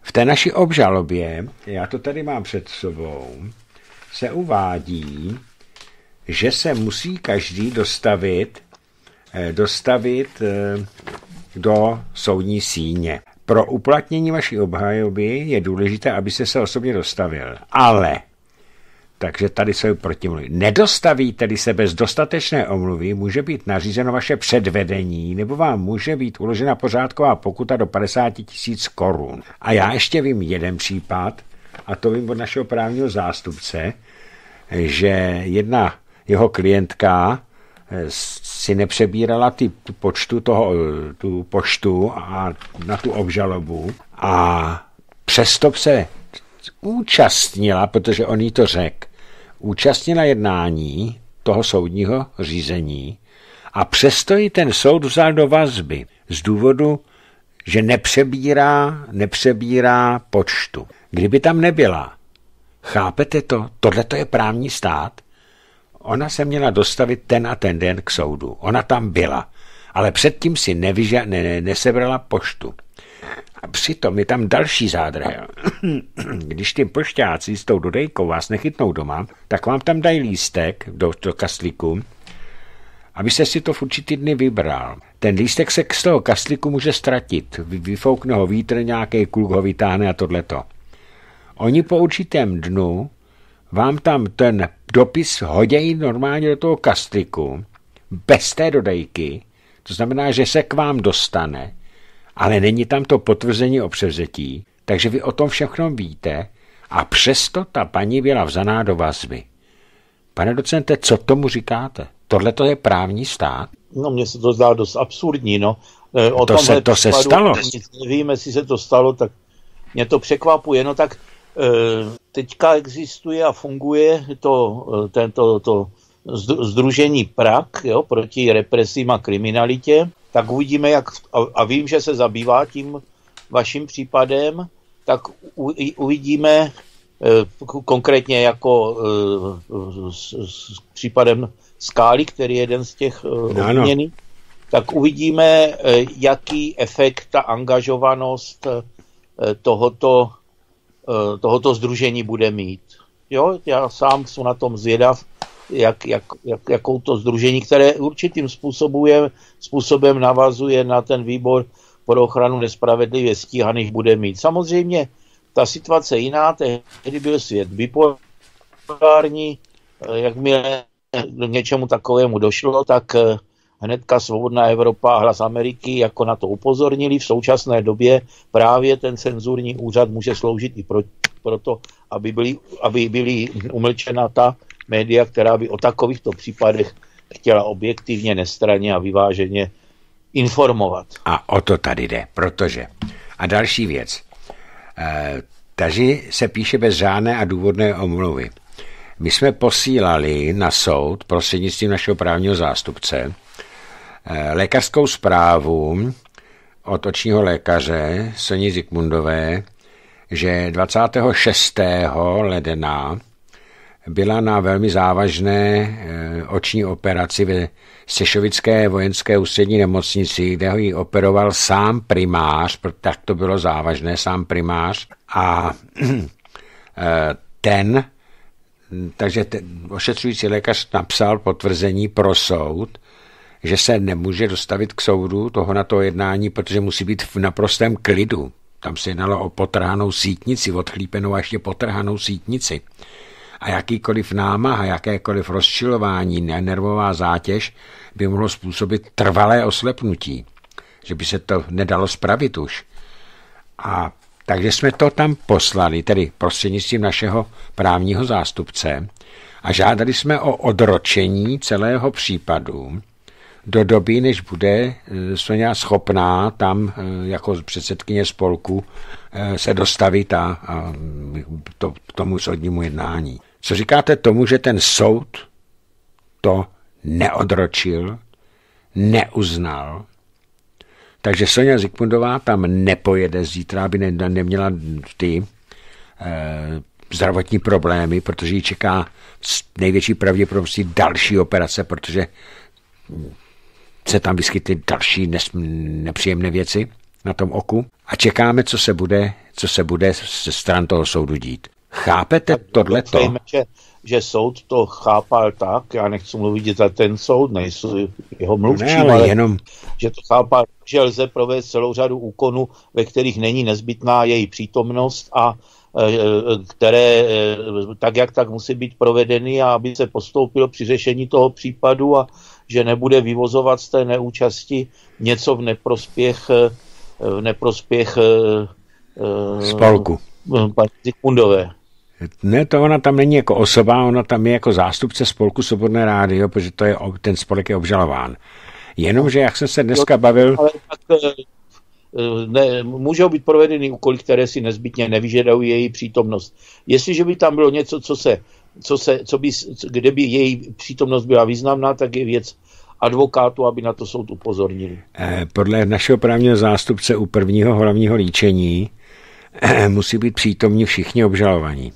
V té naší obžalobě, já to tady mám před sebou, se uvádí, že se musí každý dostavit, dostavit e, do soudní síně. Pro uplatnění vaší obhajoby je důležité, aby se se osobně dostavil. Ale, takže tady se protimluví, nedostaví tedy se bez dostatečné omluvy, může být nařízeno vaše předvedení, nebo vám může být uložena pořádková pokuta do 50 tisíc korun. A já ještě vím jeden případ, a to vím od našeho právního zástupce, že jedna jeho klientka si nepřebírala ty, tu, počtu toho, tu poštu a na tu obžalobu a přesto se účastnila, protože on jí to řekl, účastnila jednání toho soudního řízení a přesto ji ten soud vzal do vazby z důvodu, že nepřebírá, nepřebírá počtu. Kdyby tam nebyla, chápete to? Tohle to je právní stát. Ona se měla dostavit ten a ten den k soudu. Ona tam byla, ale předtím si nevyža, ne, ne, nesebrala poštu. A přitom je tam další zádrhel. *clears throat* Když ty pošťáci s tou dodejkou vás nechytnou doma, tak vám tam dají lístek do, do kastlíku, abyste si to v určitý dny vybral. Ten lístek se z toho kastlíku může ztratit. Vyfoukne ho vítr, nějaký kluk ho vytáhne a tohleto. Oni po určitém dnu vám tam ten dopis hodějí normálně do toho kastriku, bez té dodejky, to znamená, že se k vám dostane, ale není tam to potvrzení o převzetí, takže vy o tom všechno víte a přesto ta paní byla vzaná do vazby. Pane docente, co tomu říkáte? Tohle to je právní stát? No, mně se to zdá dost absurdní, no. E, o to se, to se stalo. Nevím, jestli se to stalo, tak mě to překvapuje. No tak teďka existuje a funguje to, eh, tento, to združení PRAK jo, proti represím a kriminalitě, tak uvidíme, jak, a vím, že se zabývá tím vaším případem, tak uvidíme eh, konkrétně jako s, s případem Skály, který je jeden z těch obměných, tak uvidíme, jaký efekt ta angažovanost tohoto Eh, tohoto združení bude mít. Jo, já sám jsem na tom zvědav, jak, jak, jak, jakou to združení, které určitým způsobem, způsobem navazuje na ten výbor pro ochranu nespravedlivě stíhaných bude mít. Samozřejmě ta situace jiná, tehdy byl svět bipolární, eh, jakmile k něčemu takovému došlo, tak eh, hnedka Svobodná Evropa a Hlas Ameriky jako na to upozornili. V současné době právě ten cenzurní úřad může sloužit i pro, pro to, aby byly, aby byly umlčena ta média, která by o takovýchto případech chtěla objektivně, nestraně a vyváženě informovat. A o to tady jde, protože. A další věc. E, taži se píše bez žádné a důvodné omluvy. My jsme posílali na soud prostřednictvím našeho právního zástupce lékařskou zprávu od očního lékaře Soni Zikmundové, že 26. ledna byla na velmi závažné eh, oční operaci ve Sešovické vojenské ústřední nemocnici, kde ho ji operoval sám primář, tak to bylo závažné, sám primář. A *clears throat* eh, ten, takže ten ošetřující lékař napsal potvrzení pro soud, že se nemůže dostavit k soudu toho na to jednání, protože musí být v naprostém klidu. Tam se jednalo o potrhanou sítnici, odchlípenou a ještě potrhanou sítnici. A jakýkoliv námaha, jakékoliv rozčilování, nervová zátěž by mohlo způsobit trvalé oslepnutí, že by se to nedalo spravit už. A takže jsme to tam poslali, tedy prostřednictvím našeho právního zástupce, a žádali jsme o odročení celého případu do doby, než bude eh, Sonja schopná tam eh, jako předsedkyně spolku eh, se dostavit a, a to, tomu soudnímu jednání. Co říkáte tomu, že ten soud to neodročil, neuznal, takže Sonja Zikmundová tam nepojede zítra, aby ne, neměla ty e, zdravotní problémy, protože ji čeká největší pravděpodobností další operace, protože se tam vyskytly další nepříjemné věci na tom oku a čekáme, co se bude, co se bude ze stran toho soudu dít. Chápete tohleto? Že, že soud to chápal tak, já nechci mluvit za ten soud, nejsou jeho mluvčí, ne, ale, ale jenom... že to chápal, že lze provést celou řadu úkonů, ve kterých není nezbytná její přítomnost a e, které e, tak jak tak musí být provedeny a aby se postoupilo při řešení toho případu a že nebude vyvozovat z té neúčasti něco v neprospěch, eh, v neprospěch eh, spolku. Paní Zikmundové. Ne, to ona tam není jako osoba, ona tam je jako zástupce spolku Svobodné rádio, protože to je, ten spolek je obžalován. Jenomže, jak jsem se dneska bavil... Ale tak, eh, ne, můžou být provedeny úkoly, které si nezbytně nevyžadují její přítomnost. Jestliže by tam bylo něco, co se co se, co by, kde by její přítomnost byla významná, tak je věc advokátu, aby na to soud upozornili. Eh, podle našeho právního zástupce u prvního hlavního líčení eh, musí být přítomní všichni obžalovaní.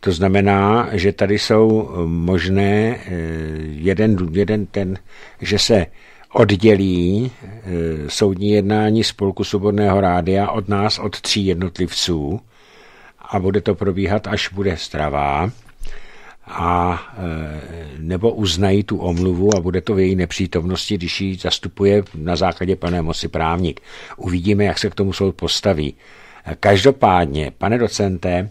To znamená, že tady jsou možné eh, jeden, jeden ten, že se oddělí soudní jednání Spolku Svobodného rádia od nás, od tří jednotlivců a bude to probíhat, až bude stravá a e, nebo uznají tu omluvu a bude to v její nepřítomnosti, když ji zastupuje na základě plné moci právník. Uvidíme, jak se k tomu soud postaví. Každopádně, pane docente,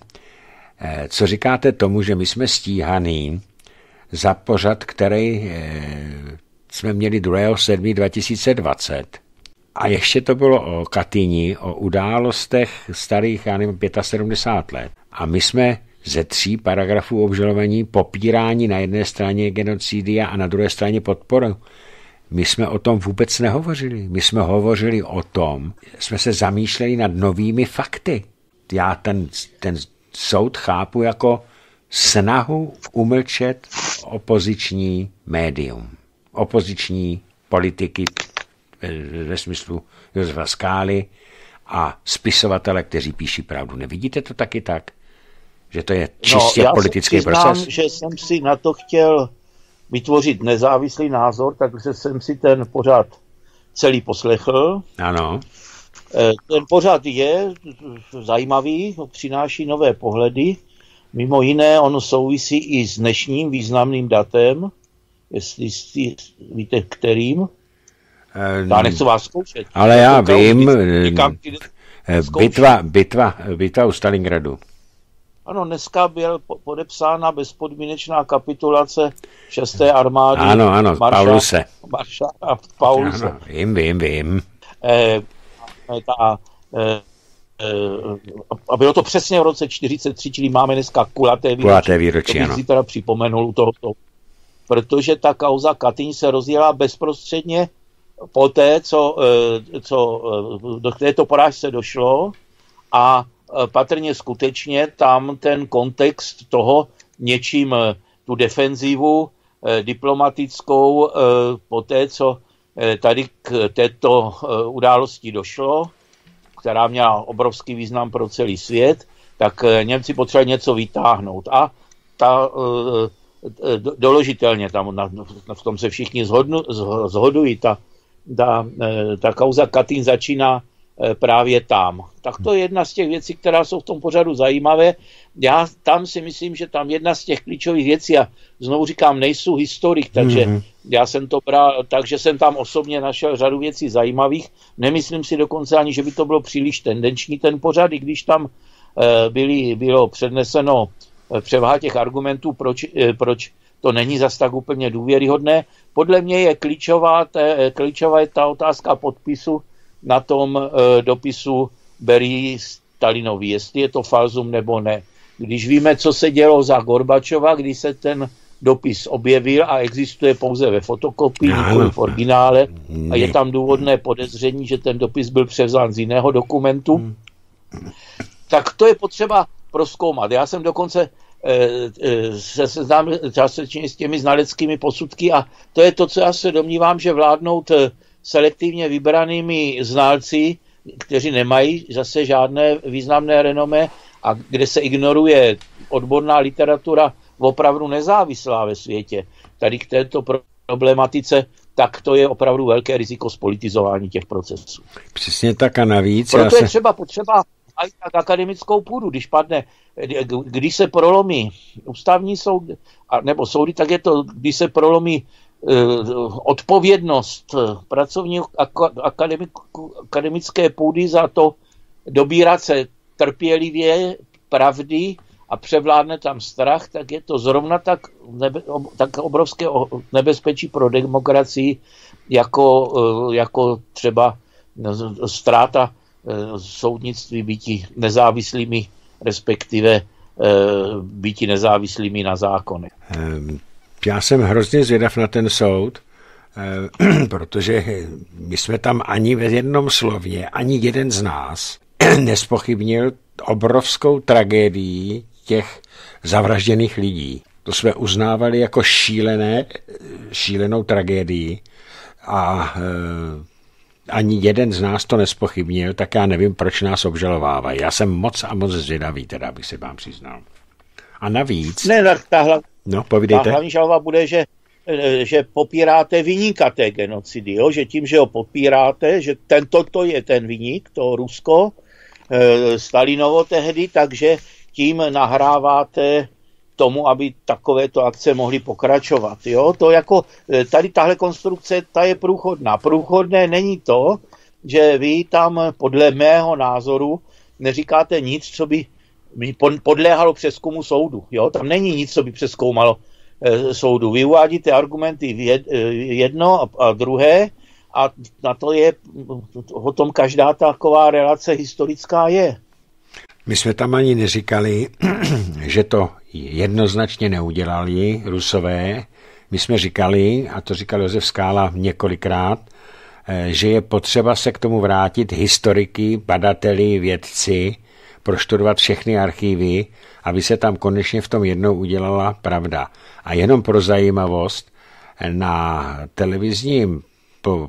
e, co říkáte tomu, že my jsme stíhaný za pořad, který e, jsme měli 2.7.2020 a ještě to bylo o Katyni, o událostech starých, já nevím, 75 let. A my jsme ze tří paragrafů obžalování popírání na jedné straně genocidia a na druhé straně podporu. My jsme o tom vůbec nehovořili. My jsme hovořili o tom, jsme se zamýšleli nad novými fakty. Já ten, ten soud chápu jako snahu umlčet opoziční médium, opoziční politiky ve smyslu Josefa Skály a spisovatele, kteří píší pravdu. Nevidíte to taky tak? Že to je čistě no, politický já přiznám, proces? že jsem si na to chtěl vytvořit nezávislý názor, takže jsem si ten pořád celý poslechl. Ano. Eh, ten pořad je zajímavý, přináší nové pohledy. Mimo jiné, on souvisí i s dnešním významným datem, jestli víte kterým. Um, já nechci vás zkoušet. Ale já vím, eh, bitva, bitva, bitva u Stalingradu. Ano, dneska byl podepsána bezpodmínečná kapitulace 6. armády. Ano, ano, Marša, Pauluse. Marša Pauluse. Ano, vím, vím, vím. Eh, ta, eh, a bylo to přesně v roce 43, čili máme dneska kulaté výročí. Kulaté výročí, to bych si teda připomenul u tohoto. Protože ta kauza Katyň se rozjela bezprostředně po té, co, co do této porážce došlo a patrně skutečně tam ten kontext toho něčím eh, tu defenzivu eh, diplomatickou po té, co tady k této události došlo, která měla obrovský význam pro celý svět, tak Němci potřebovali něco vytáhnout. A ta doložitelně tam v tom se všichni zhodnu, zhodují, ta, ta, ta kauza Katyn začíná právě tam. Tak to je jedna z těch věcí, která jsou v tom pořadu zajímavé. Já tam si myslím, že tam jedna z těch klíčových věcí, a znovu říkám, nejsou historik, takže mm-hmm. já jsem to bral, takže jsem tam osobně našel řadu věcí zajímavých. Nemyslím si dokonce ani, že by to bylo příliš tendenční ten pořad, i když tam e, byly, bylo předneseno převaha těch argumentů, proč, proč to není zas tak úplně důvěryhodné. Podle mě je klíčová, te, klíčová je ta otázka podpisu na tom e, dopisu Berí Stalinovi, jestli je to falzum nebo ne. Když víme, co se dělo za Gorbačova, když se ten dopis objevil a existuje pouze ve fotokopii, nikoli v originále a je tam důvodné podezření, že ten dopis byl převzán z jiného dokumentu, hmm. tak to je potřeba proskoumat. Já jsem dokonce Eh, eh, se seznám částečně s těmi znaleckými posudky a to je to, co já se domnívám, že vládnout eh, selektivně vybranými znalci, kteří nemají zase žádné významné renome a kde se ignoruje odborná literatura opravdu nezávislá ve světě. Tady k této problematice tak to je opravdu velké riziko spolitizování těch procesů. Přesně tak a navíc. Proto se... je třeba potřeba i tak akademickou půdu, když padne, když se prolomí ústavní soud, nebo soudy, tak je to, když se prolomí odpovědnost pracovní akademické půdy za to dobírat se trpělivě pravdy a převládne tam strach, tak je to zrovna tak, nebe, tak obrovské nebezpečí pro demokracii, jako, eh, jako třeba ztráta Eh, soudnictví býti nezávislými, respektive eh, býti nezávislými na zákony. Já jsem hrozně zvědav na ten soud, eh, *clears throat* protože my jsme tam ani ve jednom slově, ani jeden z nás *clears throat* nespochybnil obrovskou tragédii těch zavražděných lidí. To jsme uznávali jako šílené, šílenou tragédii a ani jeden z nás to nespochybnil, tak já nevím, proč nás obžalovávají. Já jsem moc a moc zvědavý, teda, abych se vám přiznal. A navíc... Ne, tak ta, hla... no, povídejte. ta hlavní žaloba bude, že, eh, že popíráte vyníka té genocidy, jo? že tím, že ho popíráte, že tento to je ten vyník, to Rusko, e, Stalinovo tehdy, takže tím nahráváte tomu, aby takovéto akce mohly pokračovat. Jo? To jako, e, tady tahle konstrukce, ta je průchodná. Průchodné není to, že vy tam podle mého názoru neříkáte nic, co by podléhalo přeskumu soudu. Jo? Tam není nic, co by přeskoumalo e, soudu. Vy uvádíte argumenty e, jedno a druhé a na to je, o tom každá taková relace historická je. My jsme tam ani neříkali, *clears throat* že to jednoznačně neudělali rusové. My jsme říkali, a to říkal Josef Skála několikrát, eh, že je potřeba se k tomu vrátit historiky, badateli, vědci, proštudovat všechny archívy, aby se tam konečně v tom jednou udělala pravda. A jenom pro zajímavost, na televizním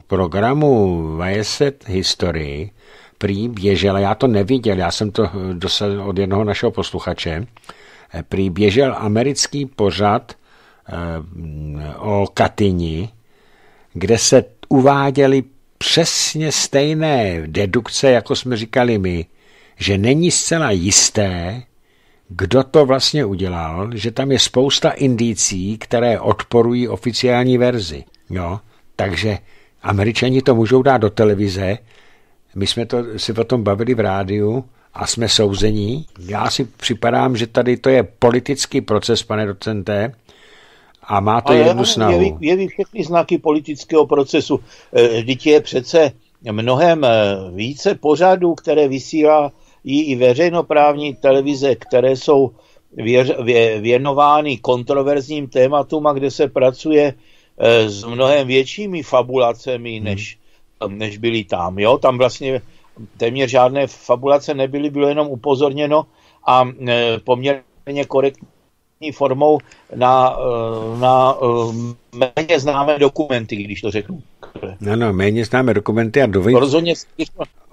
programu Vajeset History prý běžel, já to neviděl, já jsem to dostal od jednoho našeho posluchače, prý běžel americký pořad eh, o Katyni, kde se uváděly přesně stejné dedukce, jako jsme říkali my, že není zcela jisté, kdo to vlastně udělal, že tam je spousta indicí, které odporují oficiální verzi. Jo? Takže američani to můžou dát do televize, my jsme to, si o tom bavili v rádiu a jsme souzení. Já si připadám, že tady to je politický proces, pane docente, a má to Ale jednu snahu. Jeví, jeví všechny znaky politického procesu. E, vždyť je přece mnohem e, více pořadů, které vysílá i veřejnoprávní televize, které jsou věnovány kontroverzním tématům a kde se pracuje e, s mnohem většími fabulacemi, hmm. než než byli tam. Jo? Tam vlastně téměř žádné fabulace nebyly, bylo jenom upozorněno a e, poměrně korektní formou na, na méně známé dokumenty, když to řeknu. No, no, méně známé dokumenty a dovej... Rozhodně...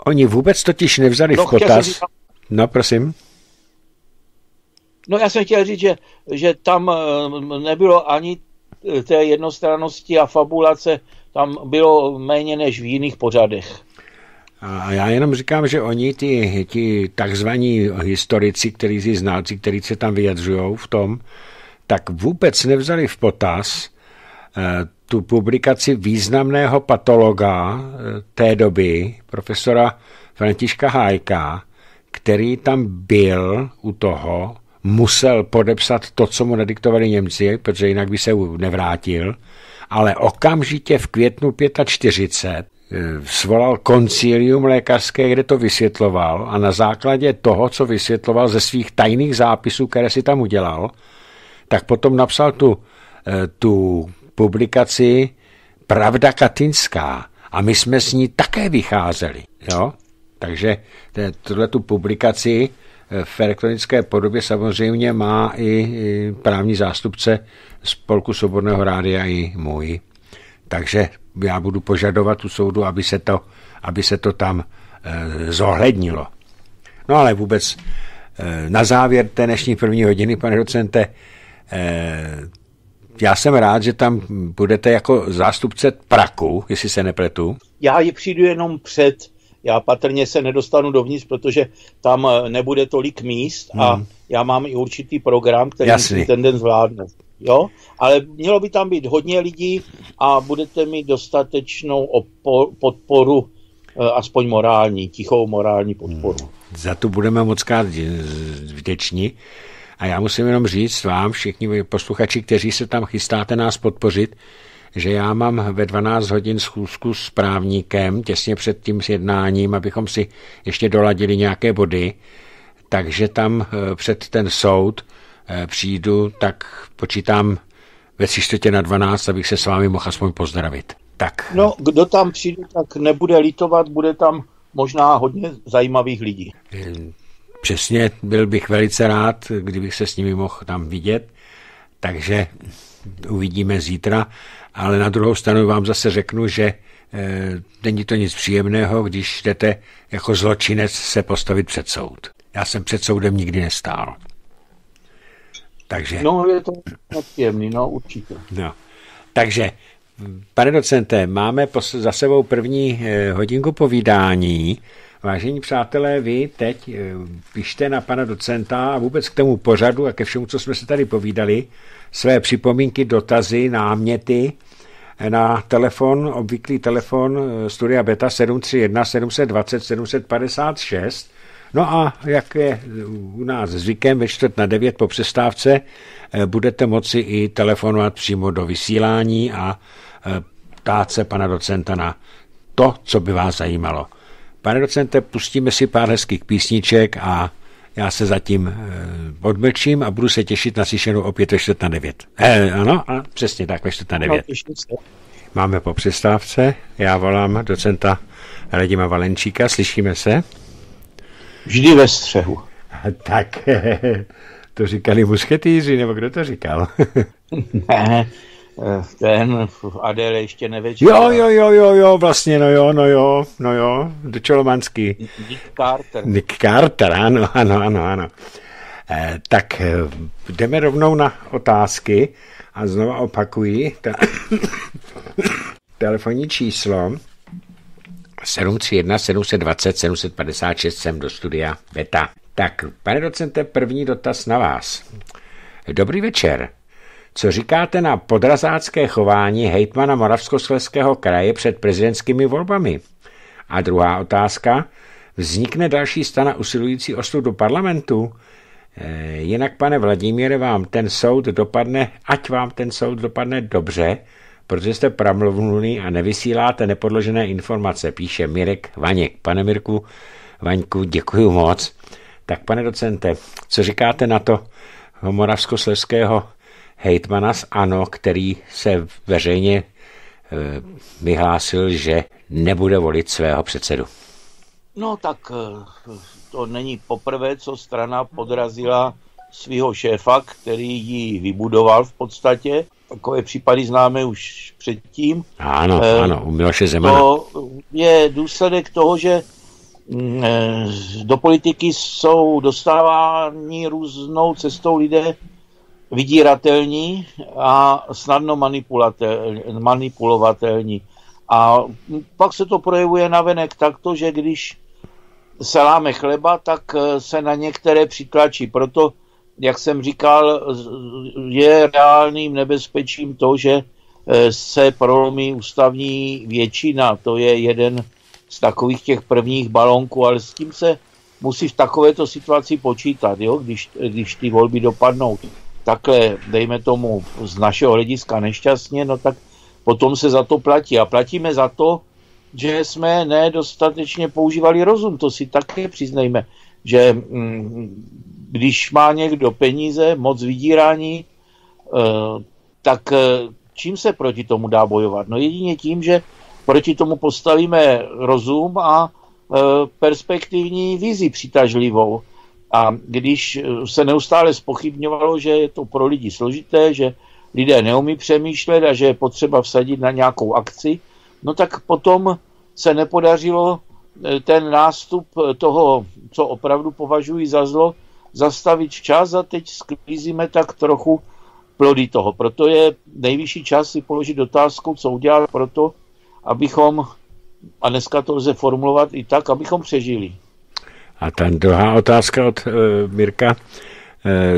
Oni vůbec totiž nevzali no, v potaz... No, prosím. No, já jsem chtěl říct, že, že tam nebylo ani té jednostrannosti a fabulace tam bylo méně než v jiných pořadech. A já jenom říkám, že oni, ti, ti takzvaní historici, kteří si znalci, kteří se tam vyjadřují v tom, tak vůbec nevzali v potaz eh, tu publikaci významného patologa eh, té doby, profesora Františka Hájka, který tam byl u toho, musel podepsat to, co mu nadiktovali Němci, protože jinak by se nevrátil, ale okamžitě v květnu 45 eh, svolal koncilium lékařské, kde to vysvětloval a na základě toho, co vysvětloval ze svých tajných zápisů, které si tam udělal, tak potom napsal tu, eh, tu publikaci Pravda katinská a my jsme s ní také vycházeli. Jo? Takže tuhle tu publikaci eh, v elektronické podobě samozřejmě má i, právní zástupce Spolku Svobodného rádia i můj. Takže já budu požadovat u soudu, aby se to, aby se to tam e, zohlednilo. No ale vůbec e, na závěr té dnešní první hodiny, pane docente, já jsem rád, že tam budete jako zástupce Praku, jestli se nepletu. Já ji přijdu jenom před, já patrně se nedostanu dovnitř, protože tam nebude tolik míst a hmm. já mám i určitý program, který Jasný. ten den zvládne jo, ale mělo by tam být hodně lidí a budete mít dostatečnou opor, podporu, eh, aspoň morální, tichou morální podporu. Hmm. Za to budeme moc krát vděční. A já musím jenom říct vám, všichni posluchači, kteří se tam chystáte nás podpořit, že já mám ve 12 hodin schůzku s právníkem těsně před tím jednáním, abychom si ještě doladili nějaké body, takže tam eh, před ten soud Eh, přijdu, tak počítám ve tři čtvrtě na 12, abych se s vámi mohl aspoň pozdravit. Tak. No, kdo tam přijde, tak nebude litovat, bude tam možná hodně zajímavých lidí. Přesně, byl bych velice rád, kdybych se s nimi mohl tam vidět, takže uvidíme zítra, ale na druhou stranu vám zase řeknu, že e, není to nic příjemného, když jdete jako zločinec se postavit před soud. Já jsem před soudem nikdy nestál. Takže... No, je to nepříjemný, no, určitě. No. Takže, pane docente, máme za sebou první eh, hodinku povídání. Vážení přátelé, vy teď eh, pište na pana docenta a vůbec k tomu pořadu a ke všemu, co jsme se tady povídali, své připomínky, dotazy, náměty na telefon, obvyklý telefon eh, Studia Beta 731 720 756 No a jak je u nás zvykem ve čtvrt na devět po přestávce, eh, budete moci i telefonovat přímo do vysílání a ptát se pana docenta na to, co by vás zajímalo. Pane docente, pustíme si pár hezkých písniček a já se zatím eh, odmlčím a budu se těšit na slyšenou opět ve čtvrt na devět. Eh, ano, a přesně tak, ve čtvrt na devět. Máme po přestávce, já volám docenta Radima Valenčíka, slyšíme se? Vždy ve střehu. *laughs* Tak, *laughs* to říkali musketýři, nebo kdo to říkal? *laughs* ne, ten Adele ještě nevečer. Jo, jo, jo, jo, jo, vlastně, no jo, no jo, no jo, do Čolomanský. Nick Carter. Nick Carter, ano, ano, ano, ano. Eh, tak eh, jdeme rovnou na otázky a znova opakuji, ta, *coughs* telefonní číslo 731 720 756 sem do studia Beta. Tak, pane docente, první dotaz na vás. Dobrý večer. Co říkáte na podrazácké chování hejtmana Moravskoslezského kraje před prezidentskými volbami? A druhá otázka. Vznikne další stana usilující o do parlamentu? E, jinak, pane Vladimíre, vám ten soud dopadne, ať vám ten soud dopadne dobře, protože jste pramluvnulý a nevysíláte nepodložené informace, píše Mirek Vaněk. Pane Mirku, Vaňku, děkuji moc. Tak pane docente, co říkáte na to moravskoslezského hejtmana z ANO, který se veřejně e, vyhlásil, že nebude volit svého předsedu? No tak e, to není poprvé, co strana podrazila svého šéfa, který ji vybudoval v podstatě takové případy známe už předtím. Ano, e, ano, u Miloše Zemana. To je důsledek toho, že mm, eh, do politiky jsou dostáváni různou cestou lidé vydíratelní a snadno manipulovatelní. A pak se to projevuje navenek takto, že když se láme chleba, tak eh, se na některé přitlačí. Proto jak jsem říkal, je reálným nebezpečím to, že eh, se prolomí ústavní většina. To je jeden z takových těch prvních balonků, ale s tím se musí v takovéto situaci počítat, jo? Když, když ty volby dopadnou takhle, dejme tomu, z našeho hlediska nešťastně, no tak potom se za to platí. A platíme za to, že jsme nedostatečně používali rozum, to si také přiznejme, že mm, když má někdo peníze, moc vydírání, eh, tak eh, čím se proti tomu dá bojovat? No jedině tím, že proti tomu postavíme rozum a eh, perspektivní vizi přitažlivou. A když se neustále spochybňovalo, že je to pro lidi složité, že lidé neumí přemýšlet a že je potřeba vsadit na nějakou akci, no tak potom se nepodařilo ten nástup toho, co opravdu považuji za zlo, zastavit čas a teď sklízíme tak trochu plody toho. Proto je nejvyšší čas si položit otázku, co udělat pro to, abychom, a dneska to lze formulovat i tak, abychom přežili. A ta druhá otázka od uh, Mirka.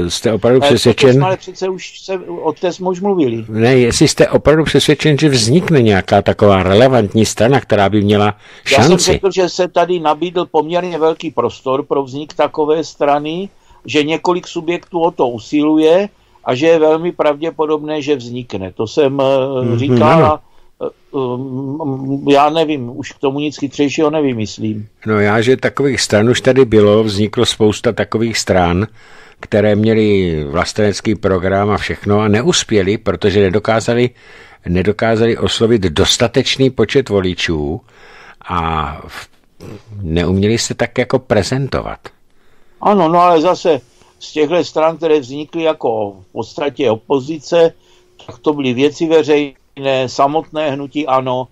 Uh, jste opravdu přesvědčen... Ale přece už se o té jsme už mluvili. Ne, jestli jste opravdu přesvědčen, že vznikne nějaká taková relevantní strana, která by měla šanci. Já jsem řekl, že se tady nabídl poměrně velký prostor pro vznik takové strany, že několik subjektů o to usiluje a že je velmi pravděpodobné, že vznikne. To jsem mm-hmm. říkal já nevím, už k tomu nic chytřejšího nevymyslím. No já, že takových stran už tady bylo, vzniklo spousta takových stran, které měly vlastenecký program a všechno a neuspěli, protože nedokázali, nedokázali oslovit dostatečný počet voličů a neuměli se tak jako prezentovat. Ano, no ale zase z těchto stran, které vznikly jako v podstatě opozice, tak to byly věci veřejné, samotné hnutí ano,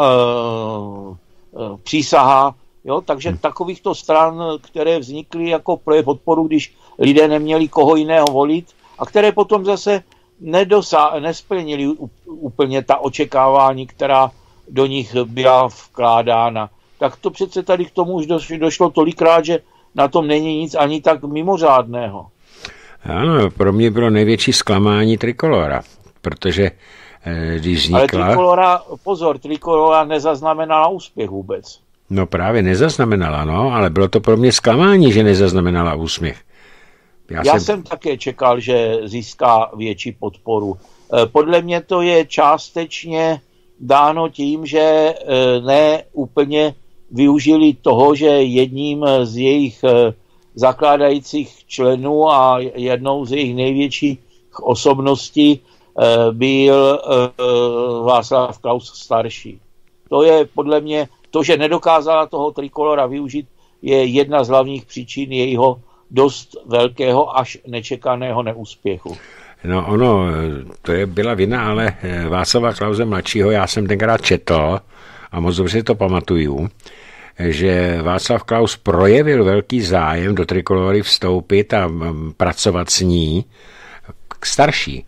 e, e, přísaha, jo, takže hmm. takovýchto stran, které vznikly jako pro podporu, když lidé neměli koho jiného volit a které potom zase nedosa- nesplnili úplně ta očekávání, která do nich byla vkládána. Tak to přece tady k tomu už došlo tolikrát, že na tom není nic ani tak mimořádného. Ano, pro mě bylo největší zklamání Trikolora, protože když vznikla... Ale Trikolora, pozor, Trikolora nezaznamenala úspěch vůbec. No právě nezaznamenala, no, ale bylo to pro mě zklamání, že nezaznamenala úspěch. Já, Já jsem... jsem také čekal, že získá větší podporu. Eh, podle mě to je částečně dáno tím, že eh, ne úplně využili toho, že jedním z jejich eh, zakládajících členů a jednou z jejich největších osobností eh, byl eh, Václav Klaus starší. To je podle mě, to, že nedokázala toho trikolora využít, je jedna z hlavních příčin jejího dost velkého až nečekaného neúspěchu. No ono, to je byla vina, ale Václava Klauze mladšího já jsem tenkrát četl a moc dobře to pamatuju, že Václav Klaus projevil velký zájem do trikolory vstoupit a pracovat s ní k starší.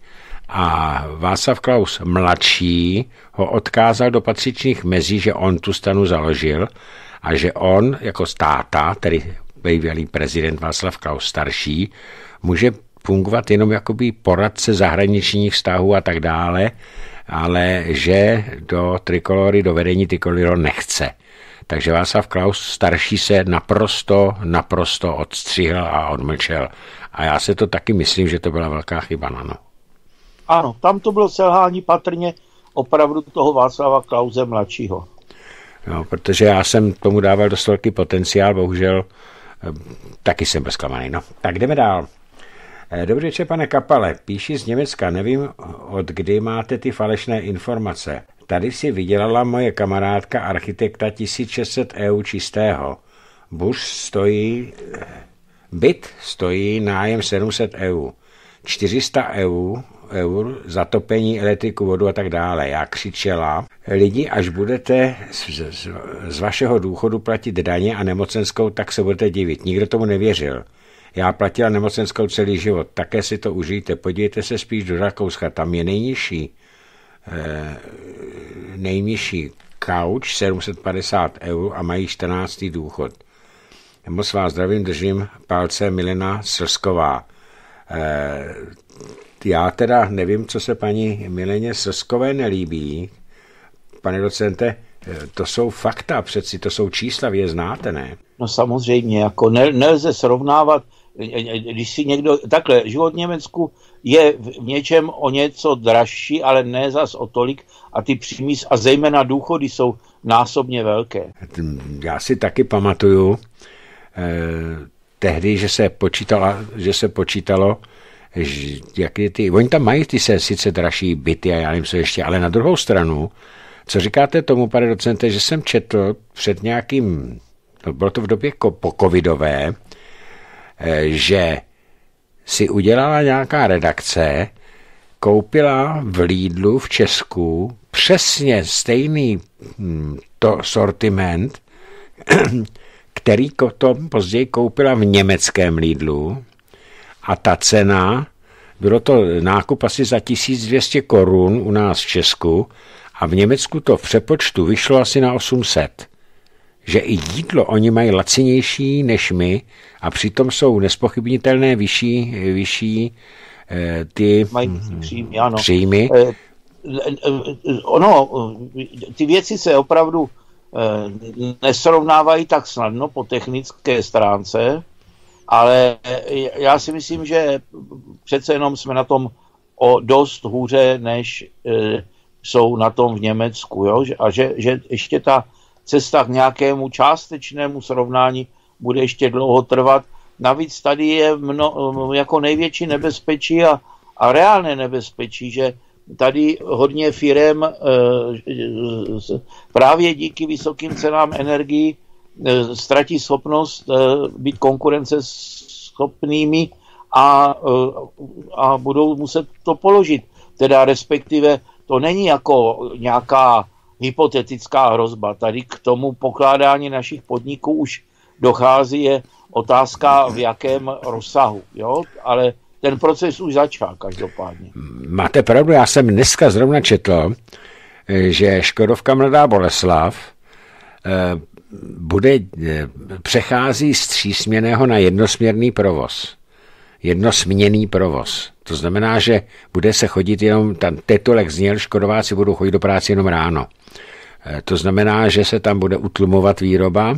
A Václav Klaus mladší ho odkázal do patřičných mezí, že on tu stanu založil a že on jako státa, tedy bývalý prezident Václav Klaus starší, může fungovat jenom jakoby poradce zahraničních vztahů a tak dále, ale že do trikolory, do vedení trikolory nechce. Takže Václav Klaus starší se naprosto, naprosto odstřihl a odmlčel. A já se to taky myslím, že to byla velká chyba, no. Ano, tam to bylo selhání patrně opravdu toho Václava Klauze mladšího. No, protože já jsem tomu dával dost velký potenciál, bohužel eh, taky jsem byl zklamaný. No, tak jdeme dál. Eh, dobrý večer, pane Kapale. Píši z Německa. Nevím, od kdy máte ty falešné informace. Tady si vydělala moje kamarádka architekta 1600 EU čistého. Buš stojí, byt stojí nájem 700 EU. 400 EU, eur, zatopení, elektriku, vodu a tak dále. Já křičela, lidi, až budete z, z, z vašeho důchodu platit daně a nemocenskou, tak se budete divit. Nikdo tomu nevěřil. Já platila nemocenskou celý život, také si to užijte. Podívejte se spíš do Rakouska, tam je nejnižší Eh, nejnižší couch 750 eur a mají 14. důchod. Moc vás zdravím, držím palce Milena Srsková. Eh, já teda nevím, co se paní Mileně Srskové nelíbí. Pane docente, To jsou fakta, přeci to jsou čísla, vy je znáte, ne? No samozřejmě, jako ne, nelze srovnávat, když si někdo, takhle, život v Německu je v něčem o něco dražší, ale ne zas o tolik a ty příjmy a zejména důchody jsou násobně velké. Já si taky pamatuju, eh, tehdy, že se počítalo, že se počítalo, jak je ty, oni tam mají ty se sice dražší byty a já nevím co ještě, ale na druhou stranu, co říkáte tomu, pane docente, že jsem četl před nějakým, no bylo to v době po covidové, eh, že si udělala nějaká redakce, koupila v Lidlu v Česku přesně stejný hm, to sortiment, *clears throat* který to později koupila v německém Lidlu a ta cena, bylo to nákup asi za 1200 korun u nás v Česku a v Německu to v přepočtu vyšlo asi na 800. Že i jídlo oni mají lacinější než my a přitom jsou nespochybnitelné vyšší, vyšší eh, ty mají příjmy. Ano. příjmy. Eh, eh, ono, ty věci se opravdu nesrovnávají tak snadno po technické stránce, ale já si myslím, že přece jenom jsme na tom o dost hůře, než jsou na tom v Německu. Jo? A že, že ještě ta cesta k nějakému částečnému srovnání bude ještě dlouho trvat. Navíc tady je mno, jako největší nebezpečí a, a reálné nebezpečí, že tady hodně firem e, právě díky vysokým cenám energii e, ztratí schopnost e, být konkurenceschopnými a, e, a budou muset to položit. Teda respektive to není jako nějaká hypotetická hrozba. Tady k tomu pokládání našich podniků už dochází, je otázka v jakém rozsahu, jo? ale ten proces už začal každopádně. Máte pravdu, já jsem dneska zrovna četl, že Škodovka Mladá Boleslav bude, eh, přechází z třísměného na jednosměrný provoz. Jednosměný provoz. To znamená, že bude se chodit jenom, ten titulek zněl, škodováci budou chodit do práce jenom ráno. Eh, to znamená, že se tam bude utlumovat výroba,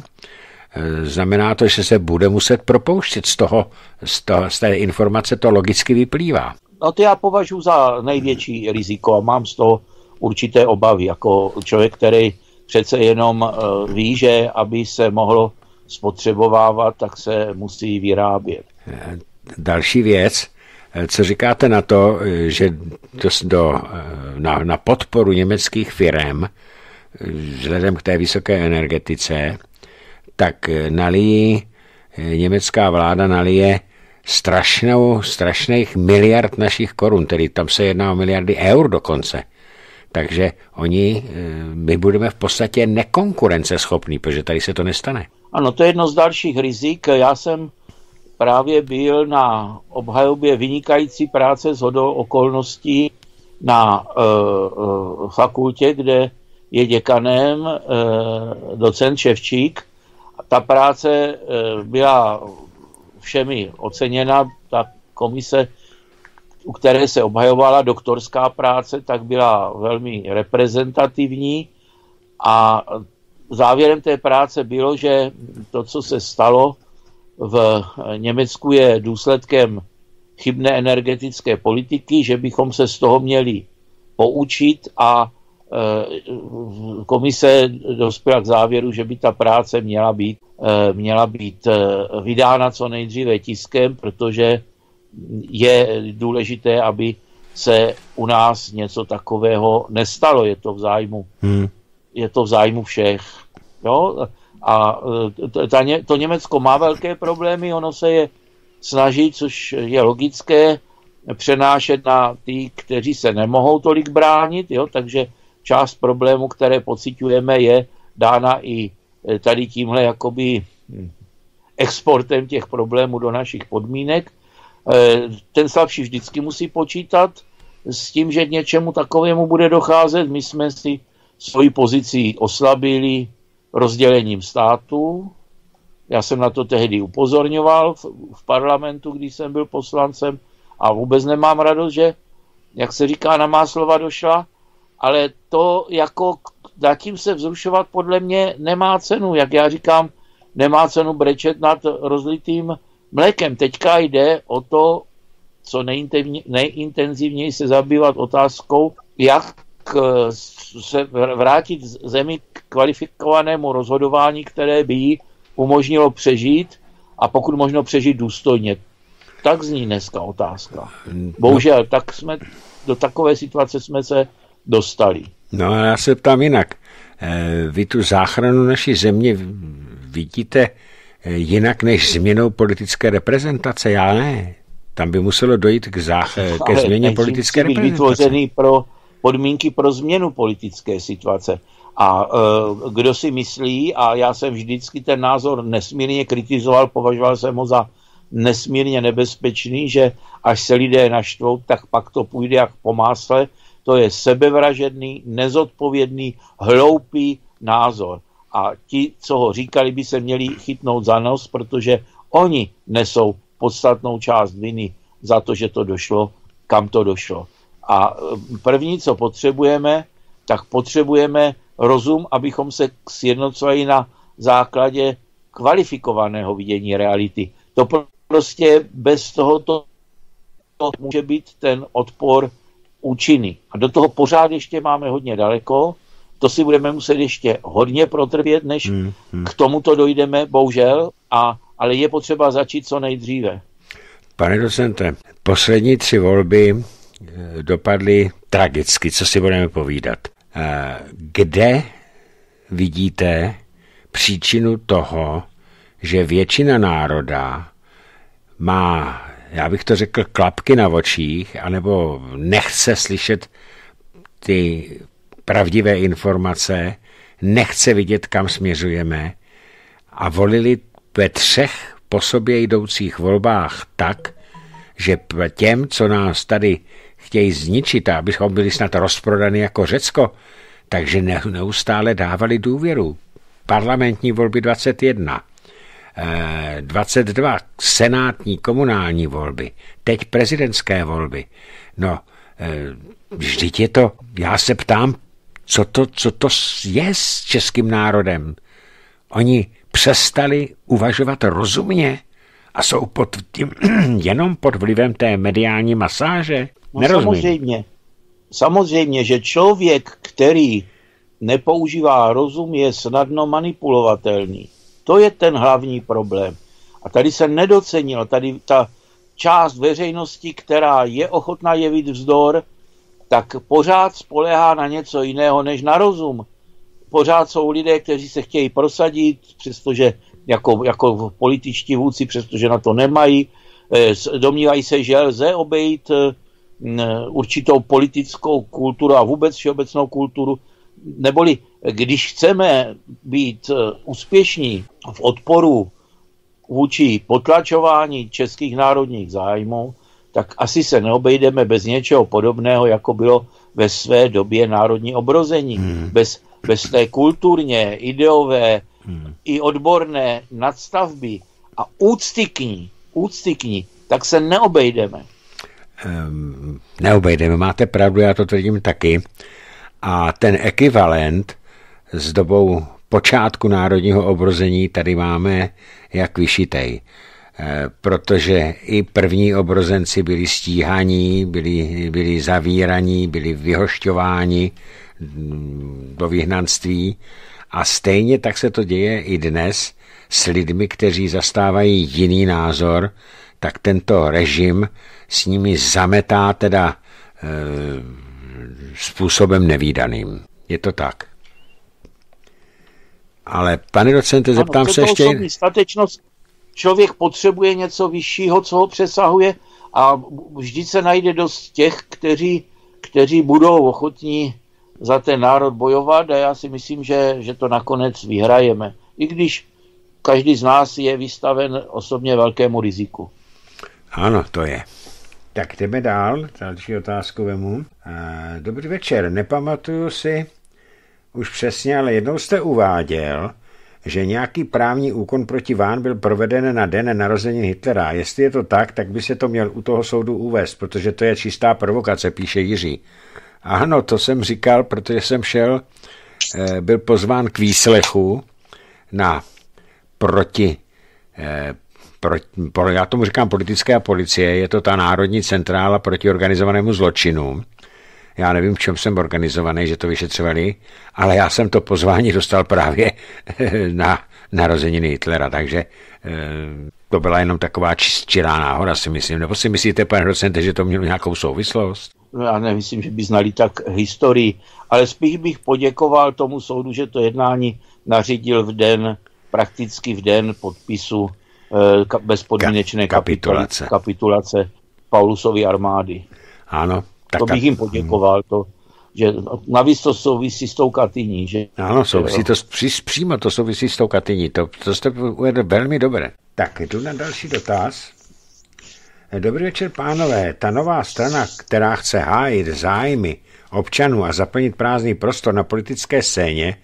eh, znamená to, že se bude muset propouštět z toho, z, toho, z té informace to logicky vyplývá. No to já považuji za největší riziko a mám z toho určité obavy, jako člověk, který přece jenom eh, ví, že aby se mohlo spotřebovávat, tak se musí vyrábět. Další věc, co říkáte na to, že do, na, na podporu německých firm vzhledem k té vysoké energetice, tak nalíjí, německá vláda nalije strašnou, strašných miliard našich korun, tedy tam se jedná o miliardy eur dokonce. Takže oni, my budeme v podstatě nekonkurenceschopní, protože tady se to nestane. Ano, to je jedno z dalších rizik. Já jsem právě byl na obhajobě vynikající práce z hodou okolností na uh, uh, fakultě, kde je děkanem e, docent Ševčík. Ta práce e, byla všemi oceněna. Ta komise, u které se obhajovala doktorská práce, tak byla velmi reprezentativní. A závěrem té práce bylo, že to, co se stalo v Německu, je důsledkem chybné energetické politiky, že bychom se z toho měli poučit a Eh, komise dospěla k závěru, že by ta práce měla být, eh, měla být eh, vydána co nejdříve tiskem, protože je důležité, aby se u nás něco takového nestalo. Je to v zájmu, hmm. je to v zájmu všech. Jo? A ta, to Německo má velké problémy, ono se je snaží, což je logické, přenášet na ty, kteří se nemohou tolik bránit, jo? takže část problému, které pocitujeme, je dána i eh, tady tímhle jakoby hm, exportem těch problémů do našich podmínek. Eh, ten slabší vždycky musí počítat s tím, že k něčemu takovému bude docházet. My jsme si svoji pozici oslabili rozdělením státu. Já jsem na to tehdy upozorňoval v, v parlamentu, když jsem byl poslancem a vůbec nemám radost, že, jak se říká, na má slova došla ale to jako zatím se vzrušovat podle mě nemá cenu. Jak já říkám, nemá cenu brečet nad rozlitým mlékem. Teďka jde o to, co nejintenzivněji se zabývat otázkou, jak eh, se vrátit zemi k kvalifikovanému rozhodování, které by jí umožnilo přežít a pokud možno přežít důstojně. Tak zní dneska otázka. Bohužel, tak jsme do takové situace jsme se dostali. No a já se ptám jinak. Eh, vy tu záchranu naší země vidíte jinak než změnou politické reprezentace? Já ne. Tam by muselo dojít k, zách- eh, ke změně politické reprezentace. vytvořený pro podmínky pro změnu politické situace. A e, kdo si myslí, a já jsem vždycky ten názor nesmírně kritizoval, považoval jsem ho za nesmírně nebezpečný, že až se lidé naštvou, tak pak to půjde jak po másle. To je sebevražedný, nezodpovědný, hloupý názor. A ti, co ho říkali, by se měli chytnout za nos, protože oni nesou podstatnou část viny za to, že to došlo, kam to došlo. A e, první, co potřebujeme, tak potřebujeme rozum, abychom se sjednocovali na základě kvalifikovaného vidění reality. To prostě bez tohoto může být ten odpor účinný. A do toho pořád ještě máme hodně daleko. To si budeme muset ještě hodně protrpět, než hmm, hmm. k tomuto dojdeme, bohužel, a, ale je potřeba začít co nejdříve. Pane docente, poslední tři volby eh, dopadly tragicky, co si budeme povídat. Eh, kde vidíte příčinu toho, že většina národa má, já bych to řekl, klapky na očích, anebo nechce slyšet ty pravdivé informace, nechce vidět, kam směřujeme a volili ve třech po sobě jdoucích volbách tak, že těm, co nás tady chtějí zničit, abychom byli snad rozprodaný jako Řecko, takže neustále dávali důvěru. Parlamentní volby 21, 22 senátní komunální volby, teď prezidentské volby. No, eh, vždyť je to, já se ptám, co to, co to je s českým národem. Oni přestali uvažovat rozumně a jsou pod tím, *clears throat* jenom pod vlivem té mediální masáže. No samozřejmě. Samozřejmě, že člověk, který nepoužívá rozum, je snadno manipulovatelný. To je ten hlavní problém. A tady se nedocenil, tady ta část veřejnosti, která je ochotná jevit vzdor, tak pořád spolehá na něco jiného než na rozum. Pořád jsou lidé, kteří se chtějí prosadit, přestože jako, jako političtí vůdci, přestože na to nemají. Eh, domnívají se, že lze obejít eh, určitou politickou kulturu a vůbec všeobecnou kulturu. Neboli když chceme být eh, úspěšní v odporu vůči potlačování českých národních zájmů, tak asi se neobejdeme bez něčeho podobného, jako bylo ve své době národní obrození. Hmm. Bez, bez té kulturně, ideové hmm. i odborné nadstavby a úcty k ní, úcty k ní, tak se neobejdeme. Um, neobejdeme, máte pravdu, já to tvrdím taky. A ten ekvivalent s dobou počátku národního obrození tady máme jak vyšitej. Eh, protože i první obrozenci byli stíhaní, byli, byli zavíraní, byli vyhošťováni mm, do vyhnanství a stejně tak se to děje i dnes s lidmi, kteří zastávají jiný názor, tak tento režim s nimi zametá teda e, způsobem nevýdaným. Je to tak. Ale pane docente, zeptám ano, se ještě... Statečnost, člověk potřebuje něco vyššího, co ho přesahuje a vždy se najde dost těch, kteří, kteří budou ochotní za ten národ bojovat a já si myslím, že, že to nakonec vyhrajeme. I když každý z nás je vystaven osobně velkému riziku. Ano, to je. Tak jdeme dál, další otázku vemu. Dobrý večer, nepamatuju si už přesně, ale jednou jste uváděl, že nějaký právní úkon proti vám byl proveden na den narozenin Hitlera. Jestli je to tak, tak by se to měl u toho soudu uvést, protože to je čistá provokace, píše Jiří. Ano, to jsem říkal, protože jsem šel eh, byl pozván k výslechu na proti, eh, proti, já tomu říkám politická policie, je to ta Národní centrála proti organizovanému zločinu. Já nevím, v čem jsem organizovaný, že to vyšetřovali, ale já jsem to pozvání dostal právě *laughs* na narozeniny Hitlera, takže to byla jenom taková čistá náhoda, si myslím. Nebo si myslíte, pane docente, že to mělo nějakou souvislost? No, já nemyslím, že by znali tak historii, ale spíš bych poděkoval tomu soudu, že to jednání nařídil v den, prakticky v den podpisu eh, bezpodmínečné kapitulace. kapitulace Paulusovy armády. Ano. Tak to bych jim poděkoval. To, že navíc to souvisí s tou Katyní. Že, ano, souvisí to, přímo to souvisí s tou Katyní. To, to jste uvedl velmi dobře. Tak jdu na další dotaz. Dobrý večer, pánové. Ta nová strana, která chce hájit zájmy občanů a zaplnit prázdný prostor na politické scéně,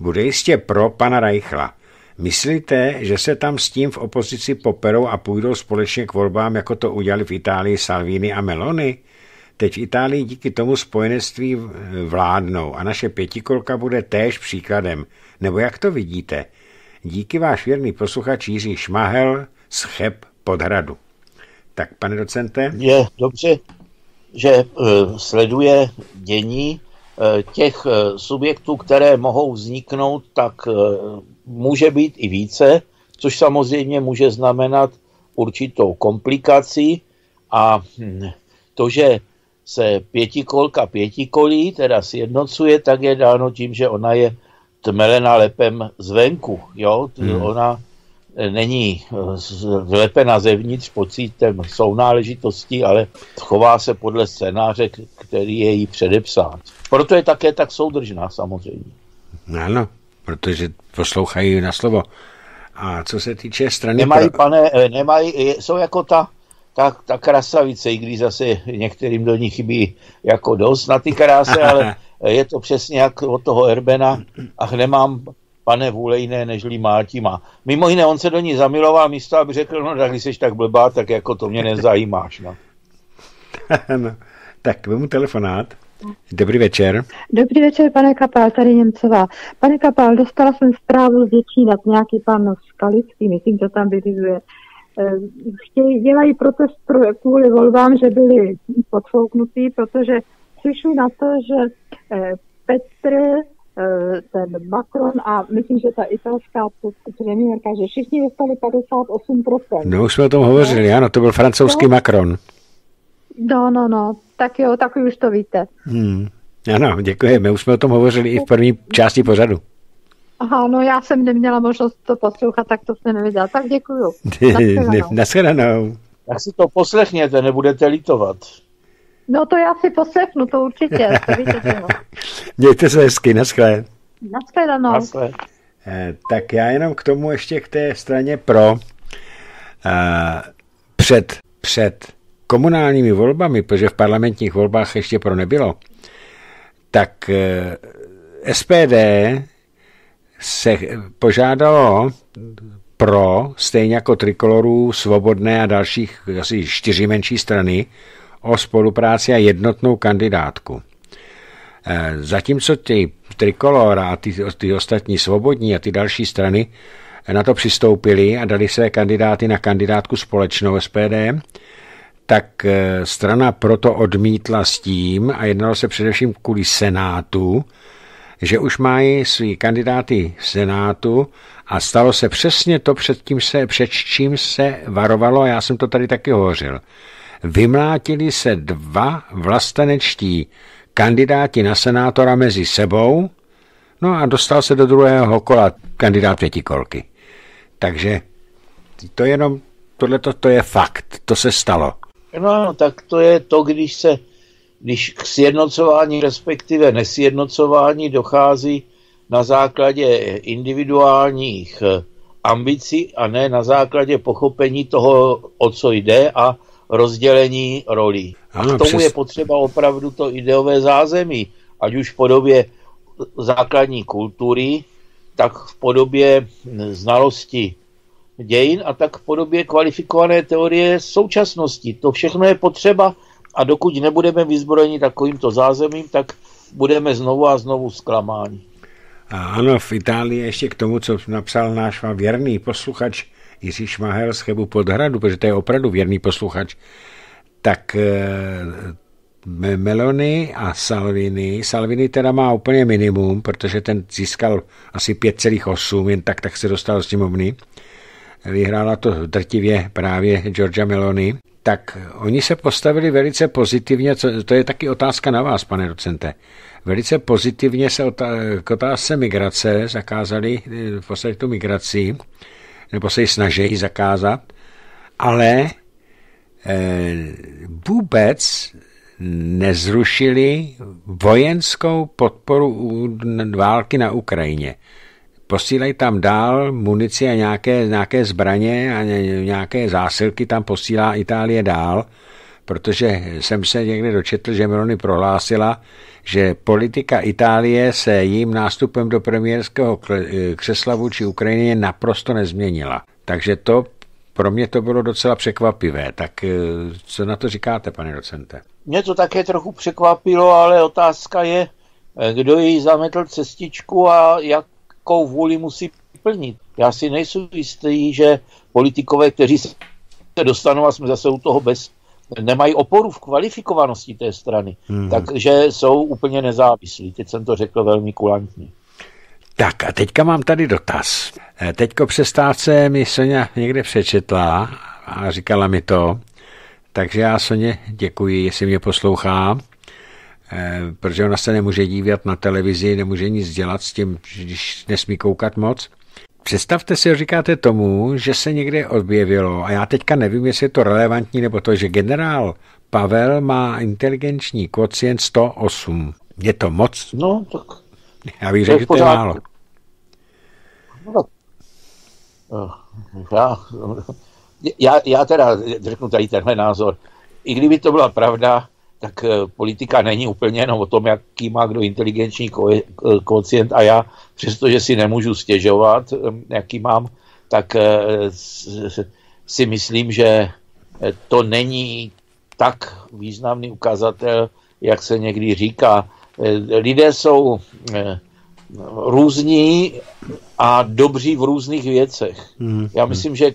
bude jistě pro pana Reichla. Myslíte, že se tam s tím v opozici poperou a půjdou společně k volbám, jako to udělali v Itálii Salvini a Meloni? Teď Itálii díky tomu spojenectví vládnou a naše pětikolka bude též příkladem. Nebo jak to vidíte? Díky váš věrný posluchač Jiří Šmahel z Cheb Podhradu. Tak, pane docente? Je dobře, že uh, sleduje dění uh, těch uh, subjektů, které mohou vzniknout, tak může být i více, což samozřejmě může znamenat určitou komplikaci a hm, to, že se pětikolka pětikolí, teda sjednocuje, tak je dáno tím, že ona je tmelena lepem zvenku. Jo? Hmm. Ona e, není e, lepena zevnitř pocitem sounáležitosti, ale chová se podle scénáře, který je jí předepsán. Proto je také tak soudržná samozřejmě. Ano, protože poslouchají na slovo. A co se týče strany... Nemají, pro... pane, e, nemají, jsou jako ta, ta, ta krasavice, i když zase některým do ní chybí jako dost na ty krásy, ale *laughs* je to přesně jak od toho Erbena, ach nemám pane vůle jiné, nežli Máti má. Mimo jiné, on se do ní zamiloval místo, aby řekl, no tak když jsi tak blbá, tak jako to mě nezajímáš. No. *laughs* no. Tak, vemu telefonát. Dobrý večer. Dobrý večer, pane Kapál, tady Němcová. Pane Kapál, dostala jsem zprávu z Děčína, nějaký pan Skalický, myslím, že tam vyrizuje. Chtějí, dělají protest pro, kvůli volbám, že byli podfouknutí, protože přišli na to, že eh, Petr, eh, ten Macron a myslím, že ta italská premiérka, že všichni dostali 58%. No už jsme o tom hovořili, ano, to byl francouzský no. Macron. No, no, no, tak jo, tak už to víte. Hmm. Ano, děkujeme, už jsme o tom hovořili i v první části pořadu. Aha, no já jsem neměla možnost to poslouchat, tak to jsem nevěděla. Tak děkuju. *laughs* Naschledanou. Tak si to poslechněte, nebudete litovat. No to já si poslechnu, to určitě. *laughs* To víte, Mějte se hezky, naschle. Naschledanou. Naschle. Eh, tak já jenom k tomu ještě k té straně pro. Eh, před, před komunálními volbami, protože v parlamentních volbách ještě pro nebylo, tak eh, SPD se požádalo pro, stejně jako Trikoloru, Svobodné a dalších asi čtyři menší strany, o spolupráci a jednotnou kandidátku. E, zatímco ty Trikolora a ty, ty ostatní svobodní a ty další strany na to přistoupili a dali své kandidáty na kandidátku společnou SPD, tak e, strana proto odmítla s tím a jednalo se především kvůli Senátu, že už mají svý kandidáty v Senátu a stalo se přesně to, před, tím se, před čím se varovalo, já jsem to tady taky hovořil. Vymlátili se dva vlastenečtí kandidáti na senátora mezi sebou, no a dostal se do druhého kola kandidát pětikolky. Takže to jenom, tohle to je fakt, to se stalo. No, tak to je to, když se když k sjednocování, respektive nesjednocování dochází na základě individuálních eh, ambicí a ne na základě pochopení toho, o co jde a rozdělení rolí. A k tomu přes... je potřeba opravdu to ideové zázemí, ať už v podobě základní kultury, tak v podobě znalosti dějin a tak v podobě kvalifikované teorie současnosti. To všechno je potřeba a dokud nebudeme vyzbrojeni takovýmto zázemím, tak budeme znovu a znovu zklamáni. A ano, v Itálii ještě k tomu, co napsal náš věrný posluchač Jiří Šmahel z Chebu Podhradu, protože to je opravdu věrný posluchač, tak Melony a Salvini. Salvini teda má úplně minimum, protože ten získal asi 5,8, jen tak, tak se dostal do sněmovny. Vyhrála to drtivě právě Georgia Meloni. Tak oni se postavili velice pozitivně, co, to je taky otázka na vás, pane docente. Velice pozitivně se k otázce migrace zakázali v podstatě tu migraci, nebo se ji snaží zakázat, ale eh, vůbec nezrušili vojenskou podporu války na Ukrajině. Posílají tam dál munici a nějaké, nějaké zbraně a nějaké zásilky tam posílá Itálie dál, protože jsem se někde dočetl, že Meloni prohlásila, že politika Itálie se jím nástupem do premiérského křesla vůči Ukrajině naprosto nezměnila. Takže to pro mě to bylo docela překvapivé. Tak eh, co na to říkáte, pane docente? Mě to také trochu překvapilo, ale otázka je, eh, kdo jí zametl cestičku a jakou vůli musí plnit. Já si nejsem jistý, že politikové, kteří se dostanou a jsme zase u toho bez, nemají oporu v kvalifikovanosti té strany, hmm. takže jsou úplně nezávislí. Teď jsem to řekl velmi kulantně. Tak a teďka mám tady dotaz. Eh, teďko přestávce mi Sonja někde přečetla a říkala mi to, takže já Soně děkuji, jestli mě poslouchá, protože ona se nemůže dívat na televizi, nemůže nic dělat s tím, když nesmí koukat moc. Představte si, říkáte tomu, že se někde objevilo, a já teďka nevím, jestli je to relevantní, nebo to, že generál Pavel má inteligenční kocient 108. Je to moc? No, tak já bych řekl, že to je málo. No, já, já, já teda řeknu tady tenhle názor. I kdyby to byla pravda, tak eh, politika není úplně jenom o tom, jaký má kdo inteligenční kocient a já, přestože si nemůžu stěžovat, eh, jaký mám, tak eh, si myslím, že to není tak významný ukazatel, jak se někdy říká. Lidé jsou různí a dobří v různých věcech. Hmm. Já myslím, že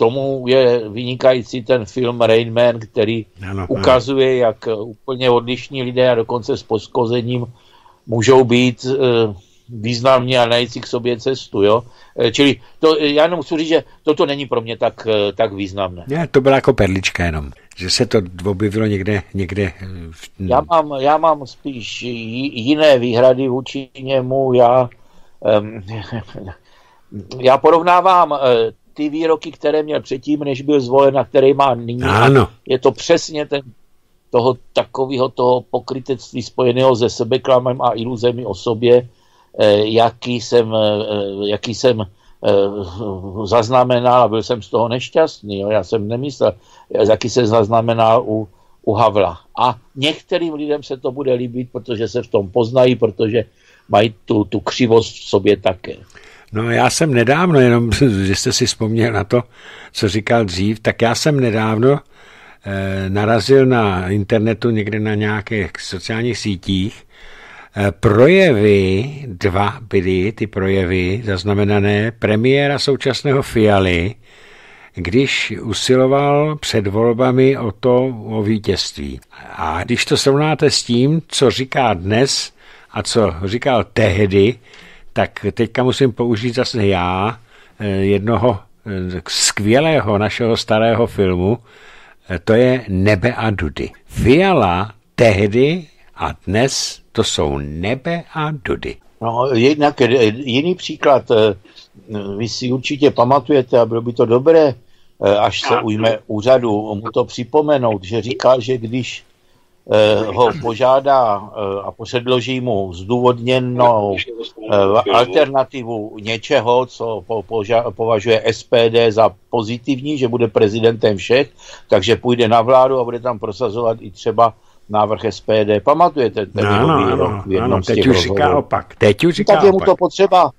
tomu je vynikající ten film Rain Man, který ano, ukazuje, ano. jak úplně odlišní lidé a dokonce s poskozením můžou být uh, významní a najít si k sobě cestu. Jo? Eh, čili to, já jenom chci říct, že toto není pro mě tak, eh, tak významné. Ne, to byla jako perlička jenom, že se to objevilo někde. někde v... já, mám, já mám spíš jiné výhrady vůči němu. Já, um, *laughs* já porovnávám ty výroky, které měl předtím, než byl zvolen a které má nyní. Ano. Je to přesně ten toho takového toho pokrytectví spojeného se sebeklamem a iluzemi o sobě, Eh, jaký jsem, eh, jaký jsem eh, zaznamenal a byl jsem z toho nešťastný. Jo. Já jsem nemyslel, jaký jsem zaznamenal u, u Havla. A některým lidem se to bude líbit, protože se v tom poznají, protože mají tu, tu křivost v sobě také. No já jsem nedávno, jenom *laughs* že jste si vzpomněl na to, co říkal dřív, tak já jsem nedávno eh, narazil na internetu někde na nějakých sociálních sítích Eh, projevy, dva byly ty projevy zaznamenané premiéra současného Fialy, když usiloval před volbami o to o vítězství. A když to srovnáte s tím, co říká dnes a co říkal tehdy, tak teďka musím použít zase já eh, jednoho eh, skvělého našeho starého filmu, to je Nebe a Dudy. Fiala tehdy a dnes to jsou nebe a dudy. No, jednak eh, jiný příklad, eh, vy si určitě pamatujete a bylo by to dobré, eh, až se ujme úřadu, mu to připomenout, že říkal, že když ho požádá a předloží mu zdůvodněnou alternativu něčeho, co považuje SPD za pozitivní, že bude prezidentem všech, takže půjde na vládu a bude tam prosazovat i třeba návrh SPD. Pamatujete ten no, no, no, v jednom no, z těch teď už říká opak. Teď už říká tak je mu to potřeba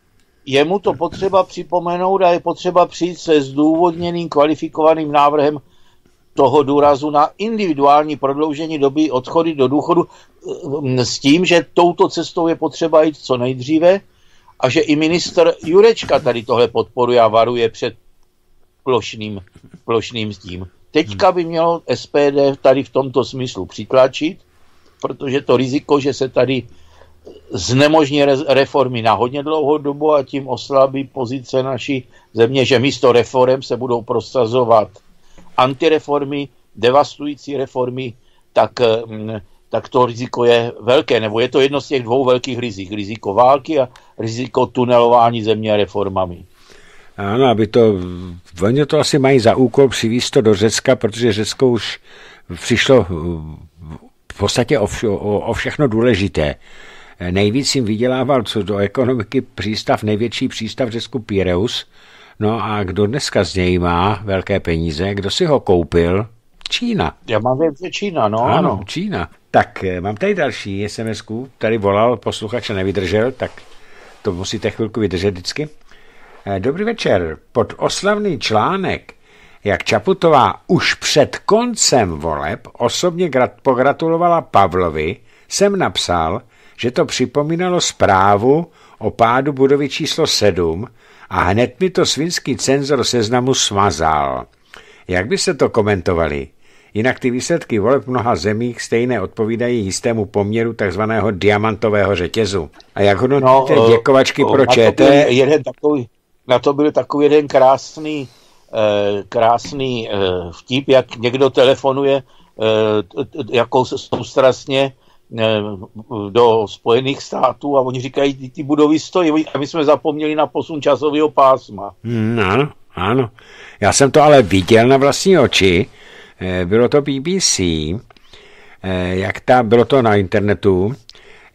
je mu to potřeba připomenout a je potřeba přijít se zdůvodněným kvalifikovaným návrhem toho důrazu na individuální prodloužení doby odchody do důchodu eh, s tím, že touto cestou je potřeba jít co nejdříve a že i minister Jurečka tady tohle podporuje a varuje před plošným, plošným tím. Teďka by mělo SPD tady v tomto smyslu přitlačit, protože to riziko, že se tady znemožní reformy na hodně dlouhou dobu a tím oslabí pozice naší země, že místo reform se budou prosazovat antireformy, devastující reformy, tak, mm, tak to riziko je velké, nebo je to jedno z těch dvou velkých rizik. Riziko války a riziko tunelování země reformami. Ano, aby to, oni to asi mají za úkol přivízt to do Řecka, protože Řecko už přišlo v podstatě o, o, o všechno důležité. Nejvíc jim vydělával co do ekonomiky přístav, největší přístav v Řecku Pireus. No a kdo dneska z něj má velké peníze, kdo si ho koupil? Čína. Já mám věc, že Čína, no ano. ano. Čína. Tak eh, mám tady další sms tady volal posluchač a nevydržel, tak to musíte chvilku vydržet vždycky. Eh, dobrý večer. Pod oslavný článek, jak Čaputová už před koncem voleb osobně pogratulovala Pavlovi, jsem napsal, že to připomínalo zprávu o pádu budovy číslo 7 a hned mi to svinský cenzor seznamu smazal. Jak by se to komentovali? Jinak ty výsledky voleb v mnoha zemích stejné odpovídají jistému poměru takzvaného diamantového řetězu. A jak hodnotíte no, děkovačky pro ČT? Jeden takový, na to byl takový jeden krásný, eh, krásný eh, vtip, jak někdo telefonuje jako soustrasně do Spojených států a oni říkají, ty, ty budovy stojí a my jsme zapomněli na posun časového pásma. Hmm, ano, ano. Já jsem to ale viděl na vlastní oči. Bylo to BBC, jak ta, bylo to na internetu,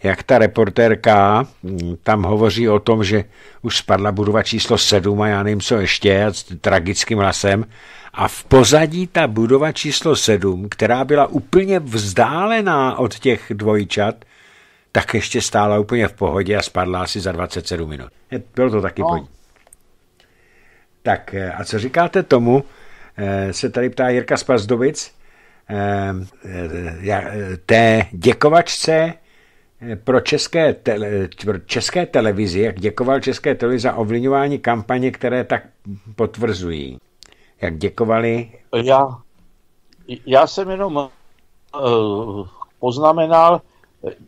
jak ta reportérka mm, tam hovoří o tom, že už spadla budova číslo 7 a já nevím co ještě, a s tragickým hlasem. A v pozadí ta budova číslo 7, která byla úplně vzdálená od těch dvojčat, tak ještě stála úplně v pohodě a spadla asi za 27 minut. Bylo to taky no. podí. Tak eh, a co říkáte tomu, eh, se tady ptá Jirka Spazdovic, eh, té děkovačce pro české, tele, pro české televizi, jak děkoval české televizi za ovlivňování kampaně, které tak potvrzují. Jak děkovali? Já, já jsem jenom uh, poznamenal,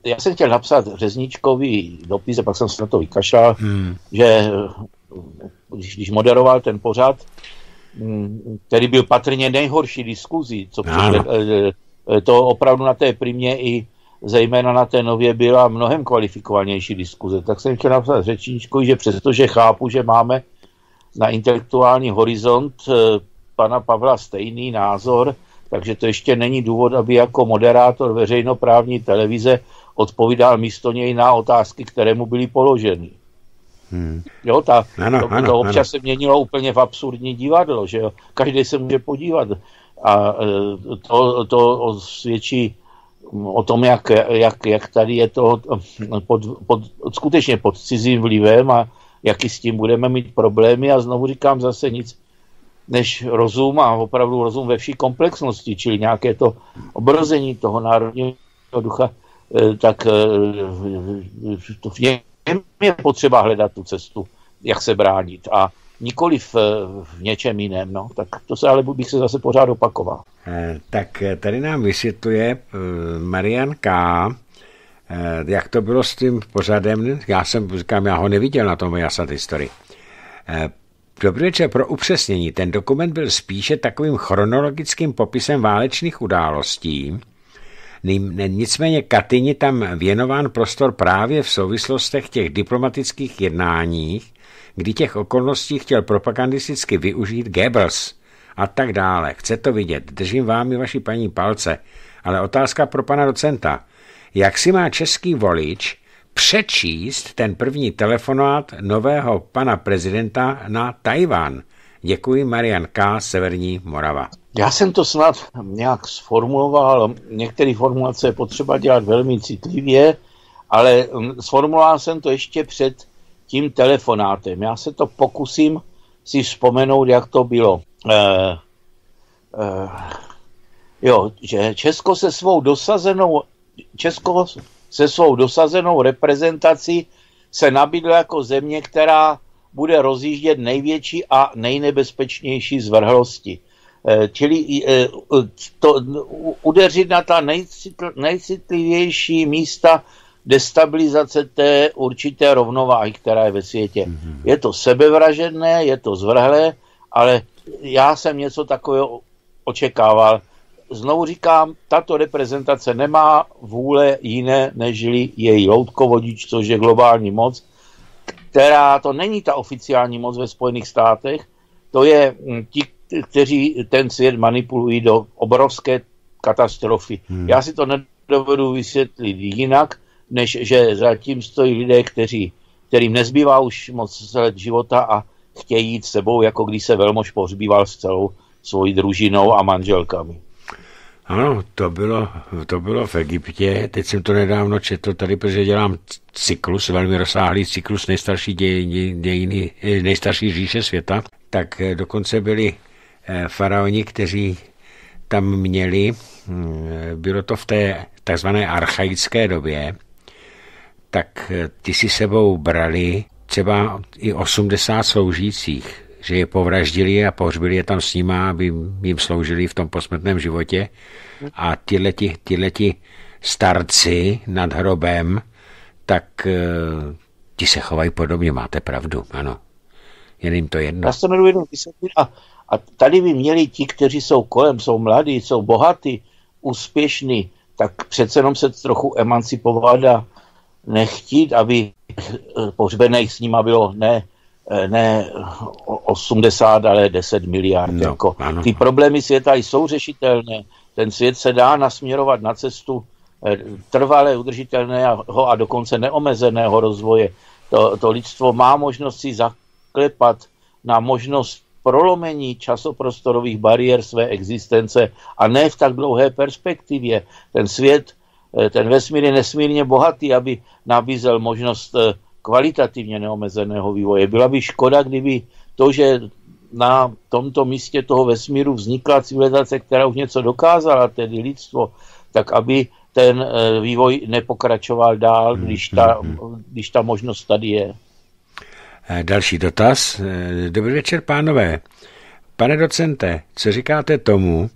já jsem chtěl napsat řezničkový dopis, a pak jsem se na to vykašlal, hmm. že když, když moderoval ten pořad, hm, který byl patrně nejhorší diskuzí, co přišle, eh, to opravdu na té primě i zejména na té nově byla mnohem kvalifikovanější diskuze. Tak jsem chtěl napsat řečníčku, že přestože chápu, že máme na intelektuální horizont eh, pana Pavla stejný názor, takže to ještě není důvod, aby jako moderátor veřejnoprávní televize odpovídal místo něj na otázky, které mu byly položeny. Hmm. Jo, ta, ano, to, ano, to občas ano. se měnilo úplně v absurdní divadlo, že jo? Každý se může podívat. A eh, to, to svědčí o tom, jak, jak, jak tady je to pod, pod, skutečně pod cizím vlivem a jaký s tím budeme mít problémy a znovu říkám zase nic než rozum a opravdu rozum ve vší komplexnosti, čili nějaké to obrození toho národního ducha, eh, tak eh, v něm je potřeba hledat tu cestu, jak se bránit. A nikoli v, v něčem jiném. No. Tak to se ale bych se zase pořád opakoval. Eh, tak eh, tady nám vysvětluje eh, Marian K., jak to bylo s tím pořadem. Já jsem, říkám, já ho neviděl na tom Jasat History. Dobrý večer, pro upřesnění. Ten dokument byl spíše takovým chronologickým popisem válečných událostí, Nicméně Katyni tam věnován prostor právě v souvislostech těch diplomatických jednáních, kdy těch okolností chtěl propagandisticky využít Goebbels a tak dále. Chce to vidět, držím vám i vaši paní palce. Ale otázka pro pana docenta. Jak si má český volič přečíst ten první telefonát nového pana prezidenta na Tajván? Děkuji, Marian K. Severní Morava. Já jsem to snad nějak sformuloval. Některé formulace je potřeba dělat velmi citlivě, ale mm, sformuloval jsem to ještě před tím telefonátem. Já se to pokusím si vzpomenout, jak to bylo. Eh, eh, jo, že Česko se svou dosazenou Česko se svou dosazenou reprezentací se nabídla jako země, která bude rozjíždět největší a nejnebezpečnější zvrhlosti. Eh, čili to, udeřit na ta nejcitlivější místa destabilizace té určité rovnováhy, která je ve světě. Mm-hmm. Je to sebevražedné, je to zvrhlé, ale já jsem něco takového očekával. Znovu říkám, tato reprezentace nemá vůle jiné, nežli její loutkovodič, což je globální moc, která to není ta oficiální moc ve Spojených státech, to je hm, ti, kteří ten svět manipulují do obrovské katastrofy. Hmm. Já si to nedovedu vysvětlit jinak, než že zatím stojí lidé, kteří, kterým nezbývá už moc let života a chtějí jít sebou, jako když se velmož pohřbíval s celou svojí družinou a manželkami. Ano, to bylo, to bylo v Egyptě. Teď jsem to nedávno četl tady, protože dělám cyklus, velmi rozsáhlý cyklus nejstarší dějiny, dějiny nejstarší říše světa. Tak eh, dokonce byli eh, faraoni, kteří tam měli, hm, bylo to v té takzvané archaické době, tak eh, ty si sebou brali třeba i 80 sloužících, že je povraždili a pohřbili je tam s nima, aby jim sloužili v tom posmrtném životě. A tyhleti, tyhleti starci nad hrobem, tak eh, ti se chovají podobně, máte pravdu, ano. Jen jim to jedno. Já se jenom a, a tady by měli ti, kteří jsou kolem, jsou mladí, jsou bohatí, úspěšní, tak přece jenom se trochu emancipovat a nechtít, aby pohřbených s nima bylo ne, ne 80, ale 10 miliard. No, jako. Ano. Ty problémy světa jsou řešitelné. Ten svět se dá nasměrovat na cestu eh, trvalé, udržitelného a dokonce neomezeného rozvoje. To, to lidstvo má možnost si zaklepat na možnost prolomení časoprostorových bariér své existence a ne v tak dlouhé perspektivě. Ten svět ten vesmír je nesmírně bohatý, aby nabízel možnost eh, kvalitativně neomezeného vývoje. Byla by škoda, kdyby to, že na tomto místě toho vesmíru vznikla civilizace, která už něco dokázala, tedy lidstvo, tak aby ten eh, vývoj nepokračoval dál, hmm, když ta, hmm, hmm. když ta možnost tady je. Další dotaz. Dobrý večer, pánové. Pane docente, co říkáte tomu,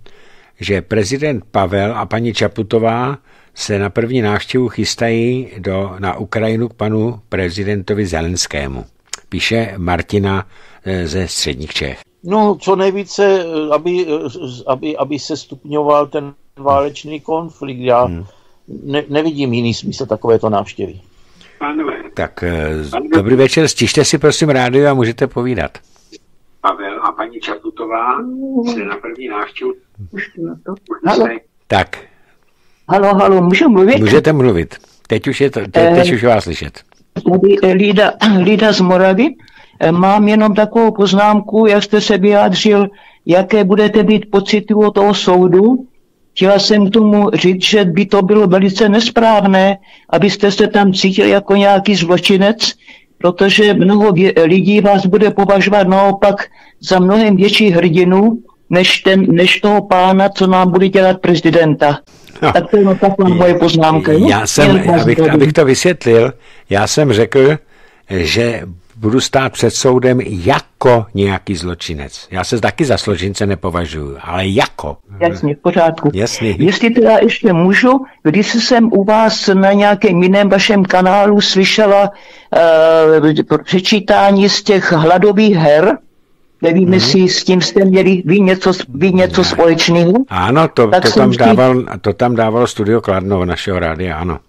že prezident Pavel a paní Čaputová se na první návštěvu chystají do, na Ukrajinu k panu prezidentovi Zelenskému. Píše Martina eh, ze středních Čech. No, co nejvíce, eh, aby, eh, aby, aby se stupňoval ten válečný konflikt. Já hmm. ne, nevidím jiný smysl takovéto návštěvy. Pánové. Tak Pánové. dobrý večer, stište si prosím rádio a můžete povídat. Pavel a paní Čaputová se na první návštěvu. Tak, Halo, halo, můžu mluvit? Můžete mluvit. Teď už je to, te, teď eh, už vás slyšet. Tady eh, Lída, *clears throat* Lída z Moravy. Eh, mám jenom takovou poznámku, jak jste se vyjádřil, jaké budete mít pocity o toho soudu. Chtěla jsem k tomu říct, že by to bylo velice nesprávné, abyste se tam cítil jako nějaký zločinec, protože mnoho lidí vás bude považovat naopak za mnohem větší hrdinu, než, ten, než toho pána, co nám bude dělat prezidenta. No, tak to je no, taková moje poznámka. Já jsem, abych, abych to vysvětlil, já jsem řekl, že budu stát před soudem jako nějaký zločinec. Já se taky za zločince nepovažuji, ale jako. Jasně, v pořádku. Jasný. Jestli teda ještě můžu, když jsem u vás na nějakém jiném vašem kanálu slyšela uh, přečítání z těch hladových her, Nevím, mm-hmm. jestli s tím jste měli vy něco, vy něco společného. Ano, to, to, tam dával, to tam dával studio Kladno našeho rádia, ano.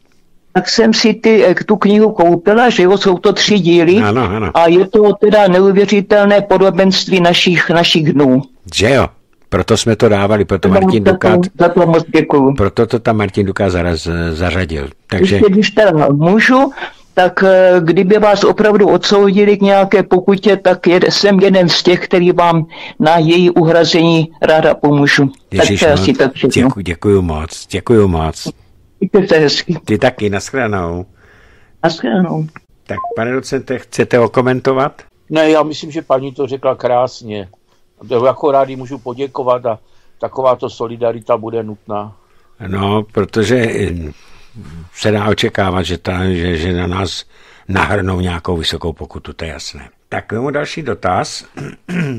Tak jsem si ty, eh, tu knihu koupila, že jo, jsou to tři díly. Ano, ano. A je to teda neuvěřitelné podobenství našich, našich dnů. Že jo? Proto jsme to dávali, proto Martin Dukat, za to moc děkuju. proto to tam Martin Dukat zaraz zařadil. Takže... Ještě když teda můžu, tak eh, kdyby vás opravdu odsoudili k nějaké pokutě, tak jsem jeden z těch, který vám na její uhrazení ráda pomůžu. Ježiš, tak asi tak děkuji, děkuji moc, děkuji moc. Mějte se hezky. Ty taky, nashledanou. Nashledanou. Tak, pane docente, chcete okomentovat? Ne, já myslím, že paní to řekla krásně. Jako rád jí můžu poděkovat a takováto solidarita bude nutná. No, protože se dá očekávat, že, ta, že, že na nás nahrnou nějakou vysokou pokutu, to je jasné. Tak mu další dotaz.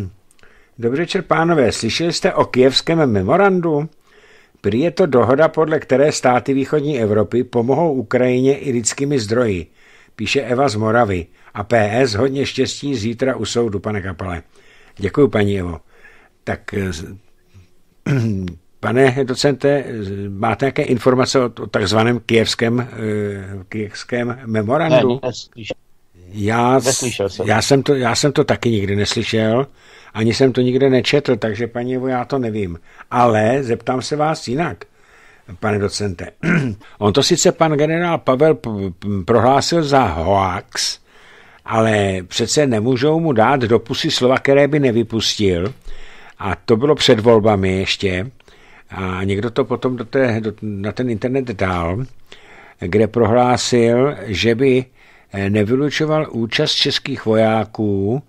*clears throat* Dobrý večer, pánové. Slyšeli jste o kijevském memorandu? Prý je to dohoda, podle které státy východní Evropy pomohou Ukrajině i lidskými zdroji, píše Eva z Moravy. A PS, hodně štěstí zítra u soudu, pane Kapale. Děkuji, paní Evo. Tak, eh, *clears throat* pane docente, máte nějaké informace o, o takzvaném kijevském, eh, kijevském memorandu? Ne, neslyšel. Já, jsem. Já, jsem to, já jsem to taky nikdy neslyšel, ani jsem to nikde nečetl, takže paní Evo, já to nevím. Ale zeptám se vás jinak, pane docente. *clears throat* On to sice pan generál Pavel prohlásil za hoax, ale přece nemůžou mu dát do pusy slova, které by nevypustil. A to bylo před volbami ještě. A někdo to potom do té, do, na ten internet dal, kde prohlásil, že by eh, nevylučoval účast českých vojáků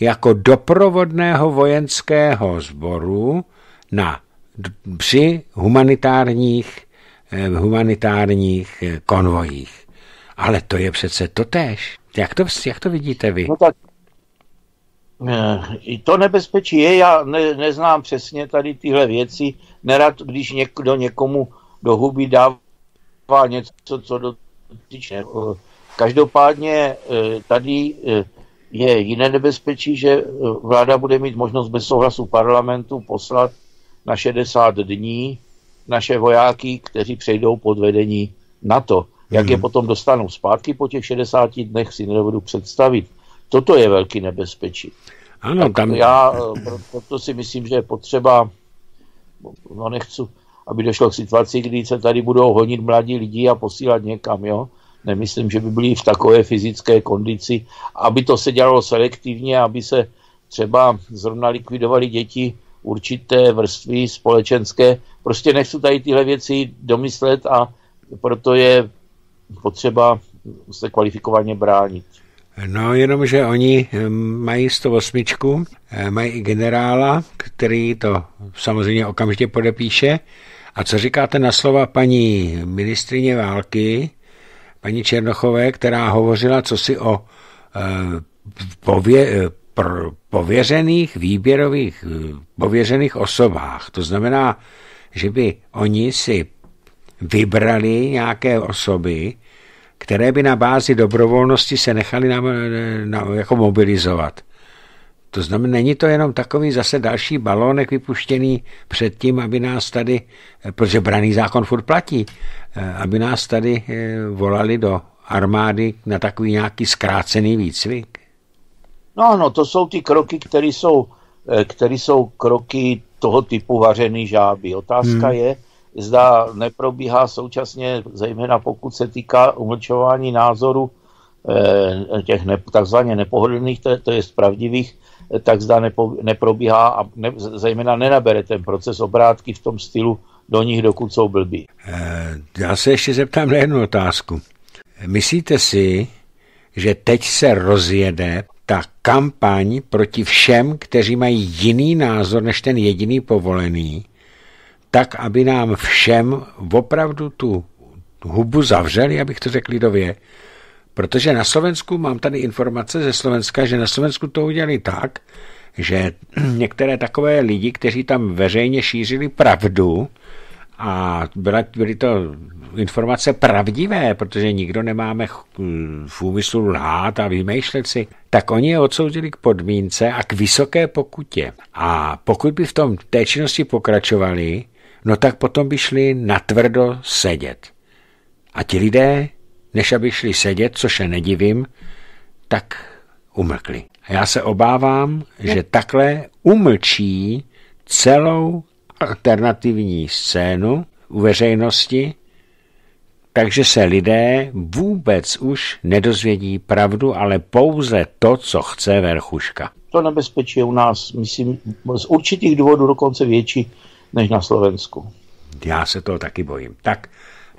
jako doprovodného vojenského sboru na, při humanitárních, eh, humanitárních eh, konvojích. Ale to je přece totéž. Jak to, jak to vidíte vy? No tak i to nebezpečí je, já ne, neznám přesně tady tyhle věci, nerad, když někdo někomu do huby dává něco, co dotyčně. Každopádně tady je jiné nebezpečí, že eh, vláda bude mít možnost bez souhlasu parlamentu poslat na 60 dní naše vojáky, kteří přejdou pod vedení NATO. Jak je hmm. potom dostanou zpátky po těch 60 dnech, si nedovedu představit. Toto je velký nebezpečí. Ano, tam... Já eh, proto si myslím, že je potřeba, no nechci, aby došlo k situaci, kdy se tady budou honit mladí lidi a posílat někam, jo nemyslím, že by byli v takové fyzické kondici, aby to se dělalo selektivně, aby se třeba zrovna likvidovali děti určité vrstvy společenské. Prostě nechci tady tyhle věci domyslet a proto je potřeba se kvalifikovaně bránit. No, jenom, že oni mají 108, eh, mají i generála, který to samozřejmě okamžitě podepíše. A co říkáte na slova paní ministrině války, paní Černochové, která hovořila cosi o eh, pově, eh, pr, pověřených výběrových, pověřených osobách. To znamená, že by oni si vybrali nějaké osoby, které by na bázi dobrovolnosti se nechali na, na, jako mobilizovat. To znamená, není to jenom takový zase další balónek vypuštěný před tím, aby nás tady, protože braný zákon furt platí, aby nás tady eh, volali do armády na takový nějaký zkrácený výcvik? No ano, to jsou ty kroky, které jsou, eh, které jsou kroky toho typu vařený žáby. Otázka hmm. je, zda neprobíhá současně, zejména pokud se týká umlčování názoru eh, těch ne, takzvaně nepohodlných, to, to je pravdivých, tak zda nepo, neprobíhá a ne, zejména nenabere ten proces obrátky v tom stylu do nich, dokud jsou blbí. Eh, já se ještě zeptám na jednu otázku. Myslíte si, že teď se rozjede ta kampaň proti všem, kteří mají jiný názor než ten jediný povolený, tak, aby nám všem opravdu tu hubu zavřeli, abych to řekl lidově, Protože na Slovensku, mám tady informace ze Slovenska, že na Slovensku to udělali tak, že *clears throat* některé takové lidi, kteří tam veřejně šířili pravdu, a byly, byly to informace pravdivé, protože nikdo nemáme v úmyslu lhát a vymýšlet si, tak oni je odsoudili k podmínce a k vysoké pokutě. A pokud by v tom té činnosti pokračovali, no tak potom by šli natvrdo sedět. A ti lidé než aby šli sedět, což se nedivím, tak umlkli. A já se obávám, že takhle umlčí celou alternativní scénu u veřejnosti, takže se lidé vůbec už nedozvědí pravdu, ale pouze to, co chce verchuška. To nebezpečí u nás, myslím, z určitých důvodů dokonce větší než na Slovensku. Já se toho taky bojím. Tak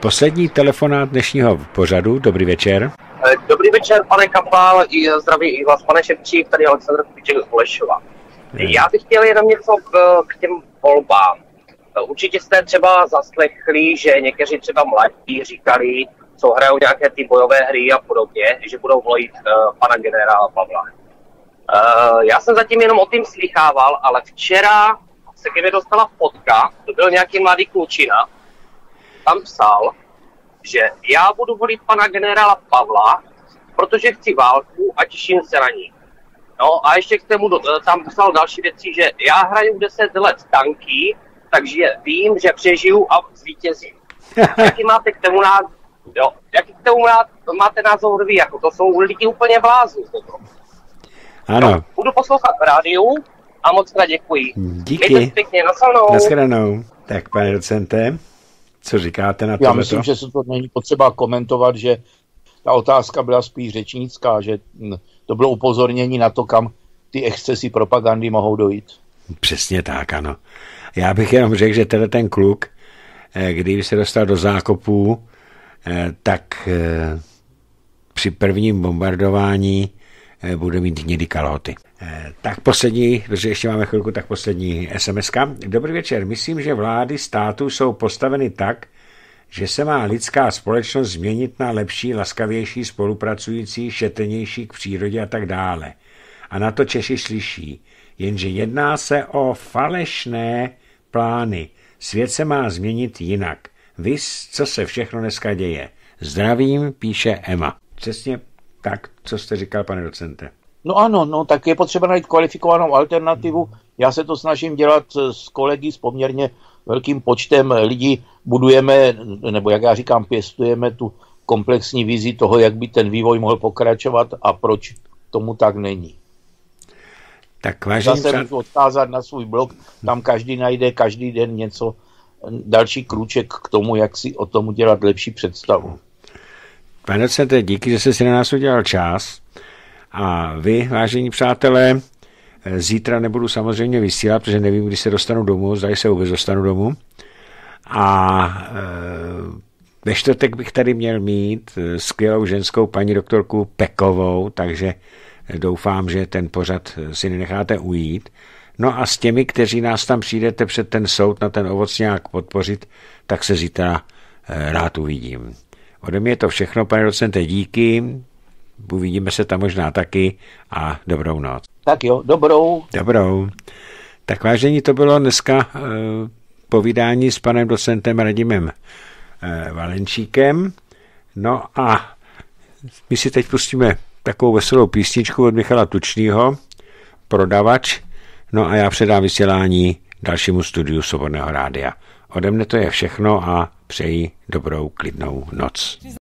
Poslední telefonát dnešního pořadu. Dobrý večer. Eh, dobrý večer, pane Kapal, i zdraví i vás, pane Ševčík, tady Aleksandr Kubiček z Holešova. Já bych chtěl jenom něco k, k těm volbám. Určitě jste třeba zaslechli, že někteří třeba mladí říkali, co hrajou nějaké ty bojové hry a podobně, že budou volit uh, pana generála Pavla. Uh, já jsem zatím jenom o tím slychával, ale včera se ke mně dostala fotka, to byl nějaký mladý klučina, tam psal, že já budu volit pana generála Pavla, protože chci válku a těším se na ní. No a ještě k tomu tam psal další věci, že já hraju 10 let tanky, takže vím, že přežiju a zvítězím. *laughs* Jaký máte k tomu názor? Jo, jaký k tomu máte názor vy? Jako to jsou lidi úplně blázni. Ano. No, budu poslouchat v rádiu a moc krát děkuji. Díky. Mějte pěkně. Tak, pane docente, co říkáte na to? Já myslím, že se to není potřeba komentovat, že ta otázka byla spíš řečnická, že to bylo upozornění na to, kam ty excesy propagandy mohou dojít. Přesně tak, ano. Já bych jenom řekl, že tenhle ten kluk, eh, kdyby se dostal do zákopů, eh, tak eh, při prvním bombardování bude mít hnědý kalhoty. Tak poslední, protože ještě máme chvilku, tak poslední sms -ka. Dobrý večer. Myslím, že vlády států jsou postaveny tak, že se má lidská společnost změnit na lepší, laskavější, spolupracující, šetrnější k přírodě a tak dále. A na to Češi slyší. Jenže jedná se o falešné plány. Svět se má změnit jinak. Vys, co se všechno dneska děje. Zdravím, píše Emma. Přesně tak, co jste říkal, pane docente. No ano, no tak je potřeba najít kvalifikovanou alternativu. Já se to snažím dělat s kolegy s poměrně velkým počtem lidí. Budujeme, nebo jak já říkám, pěstujeme tu komplexní vizi toho, jak by ten vývoj mohl pokračovat a proč tomu tak není. Tak vážení Zase můžu odkázat na svůj blog, tam každý najde každý den něco, další krůček k tomu, jak si o tom udělat lepší představu. Pane docente, díky, že jste si na nás udělal čas. A vy, vážení přátelé, zítra nebudu samozřejmě vysílat, protože nevím, kdy se dostanu domů, zda se vůbec dostanu domů. A e, ve čtvrtek bych tady měl mít e, skvělou ženskou paní doktorku Pekovou, takže doufám, že ten pořad si nenecháte ujít. No a s těmi, kteří nás tam přijdete před ten soud na ten ovocňák podpořit, tak se zítra rád uvidím. Ode mě je to všechno, pane docente, díky. Uvidíme se tam možná taky a dobrou noc. Tak jo, dobrou. Dobrou. Tak vážení, to bylo dneska uh, povídání s panem docentem Radimem uh, Valenčíkem. No a my si teď pustíme takovou veselou písničku od Michala Tučního, Prodavač, no a já předám vysílání dalšímu studiu Svobodného rádia. Ode mne to je všechno a přeji dobrou, klidnou noc.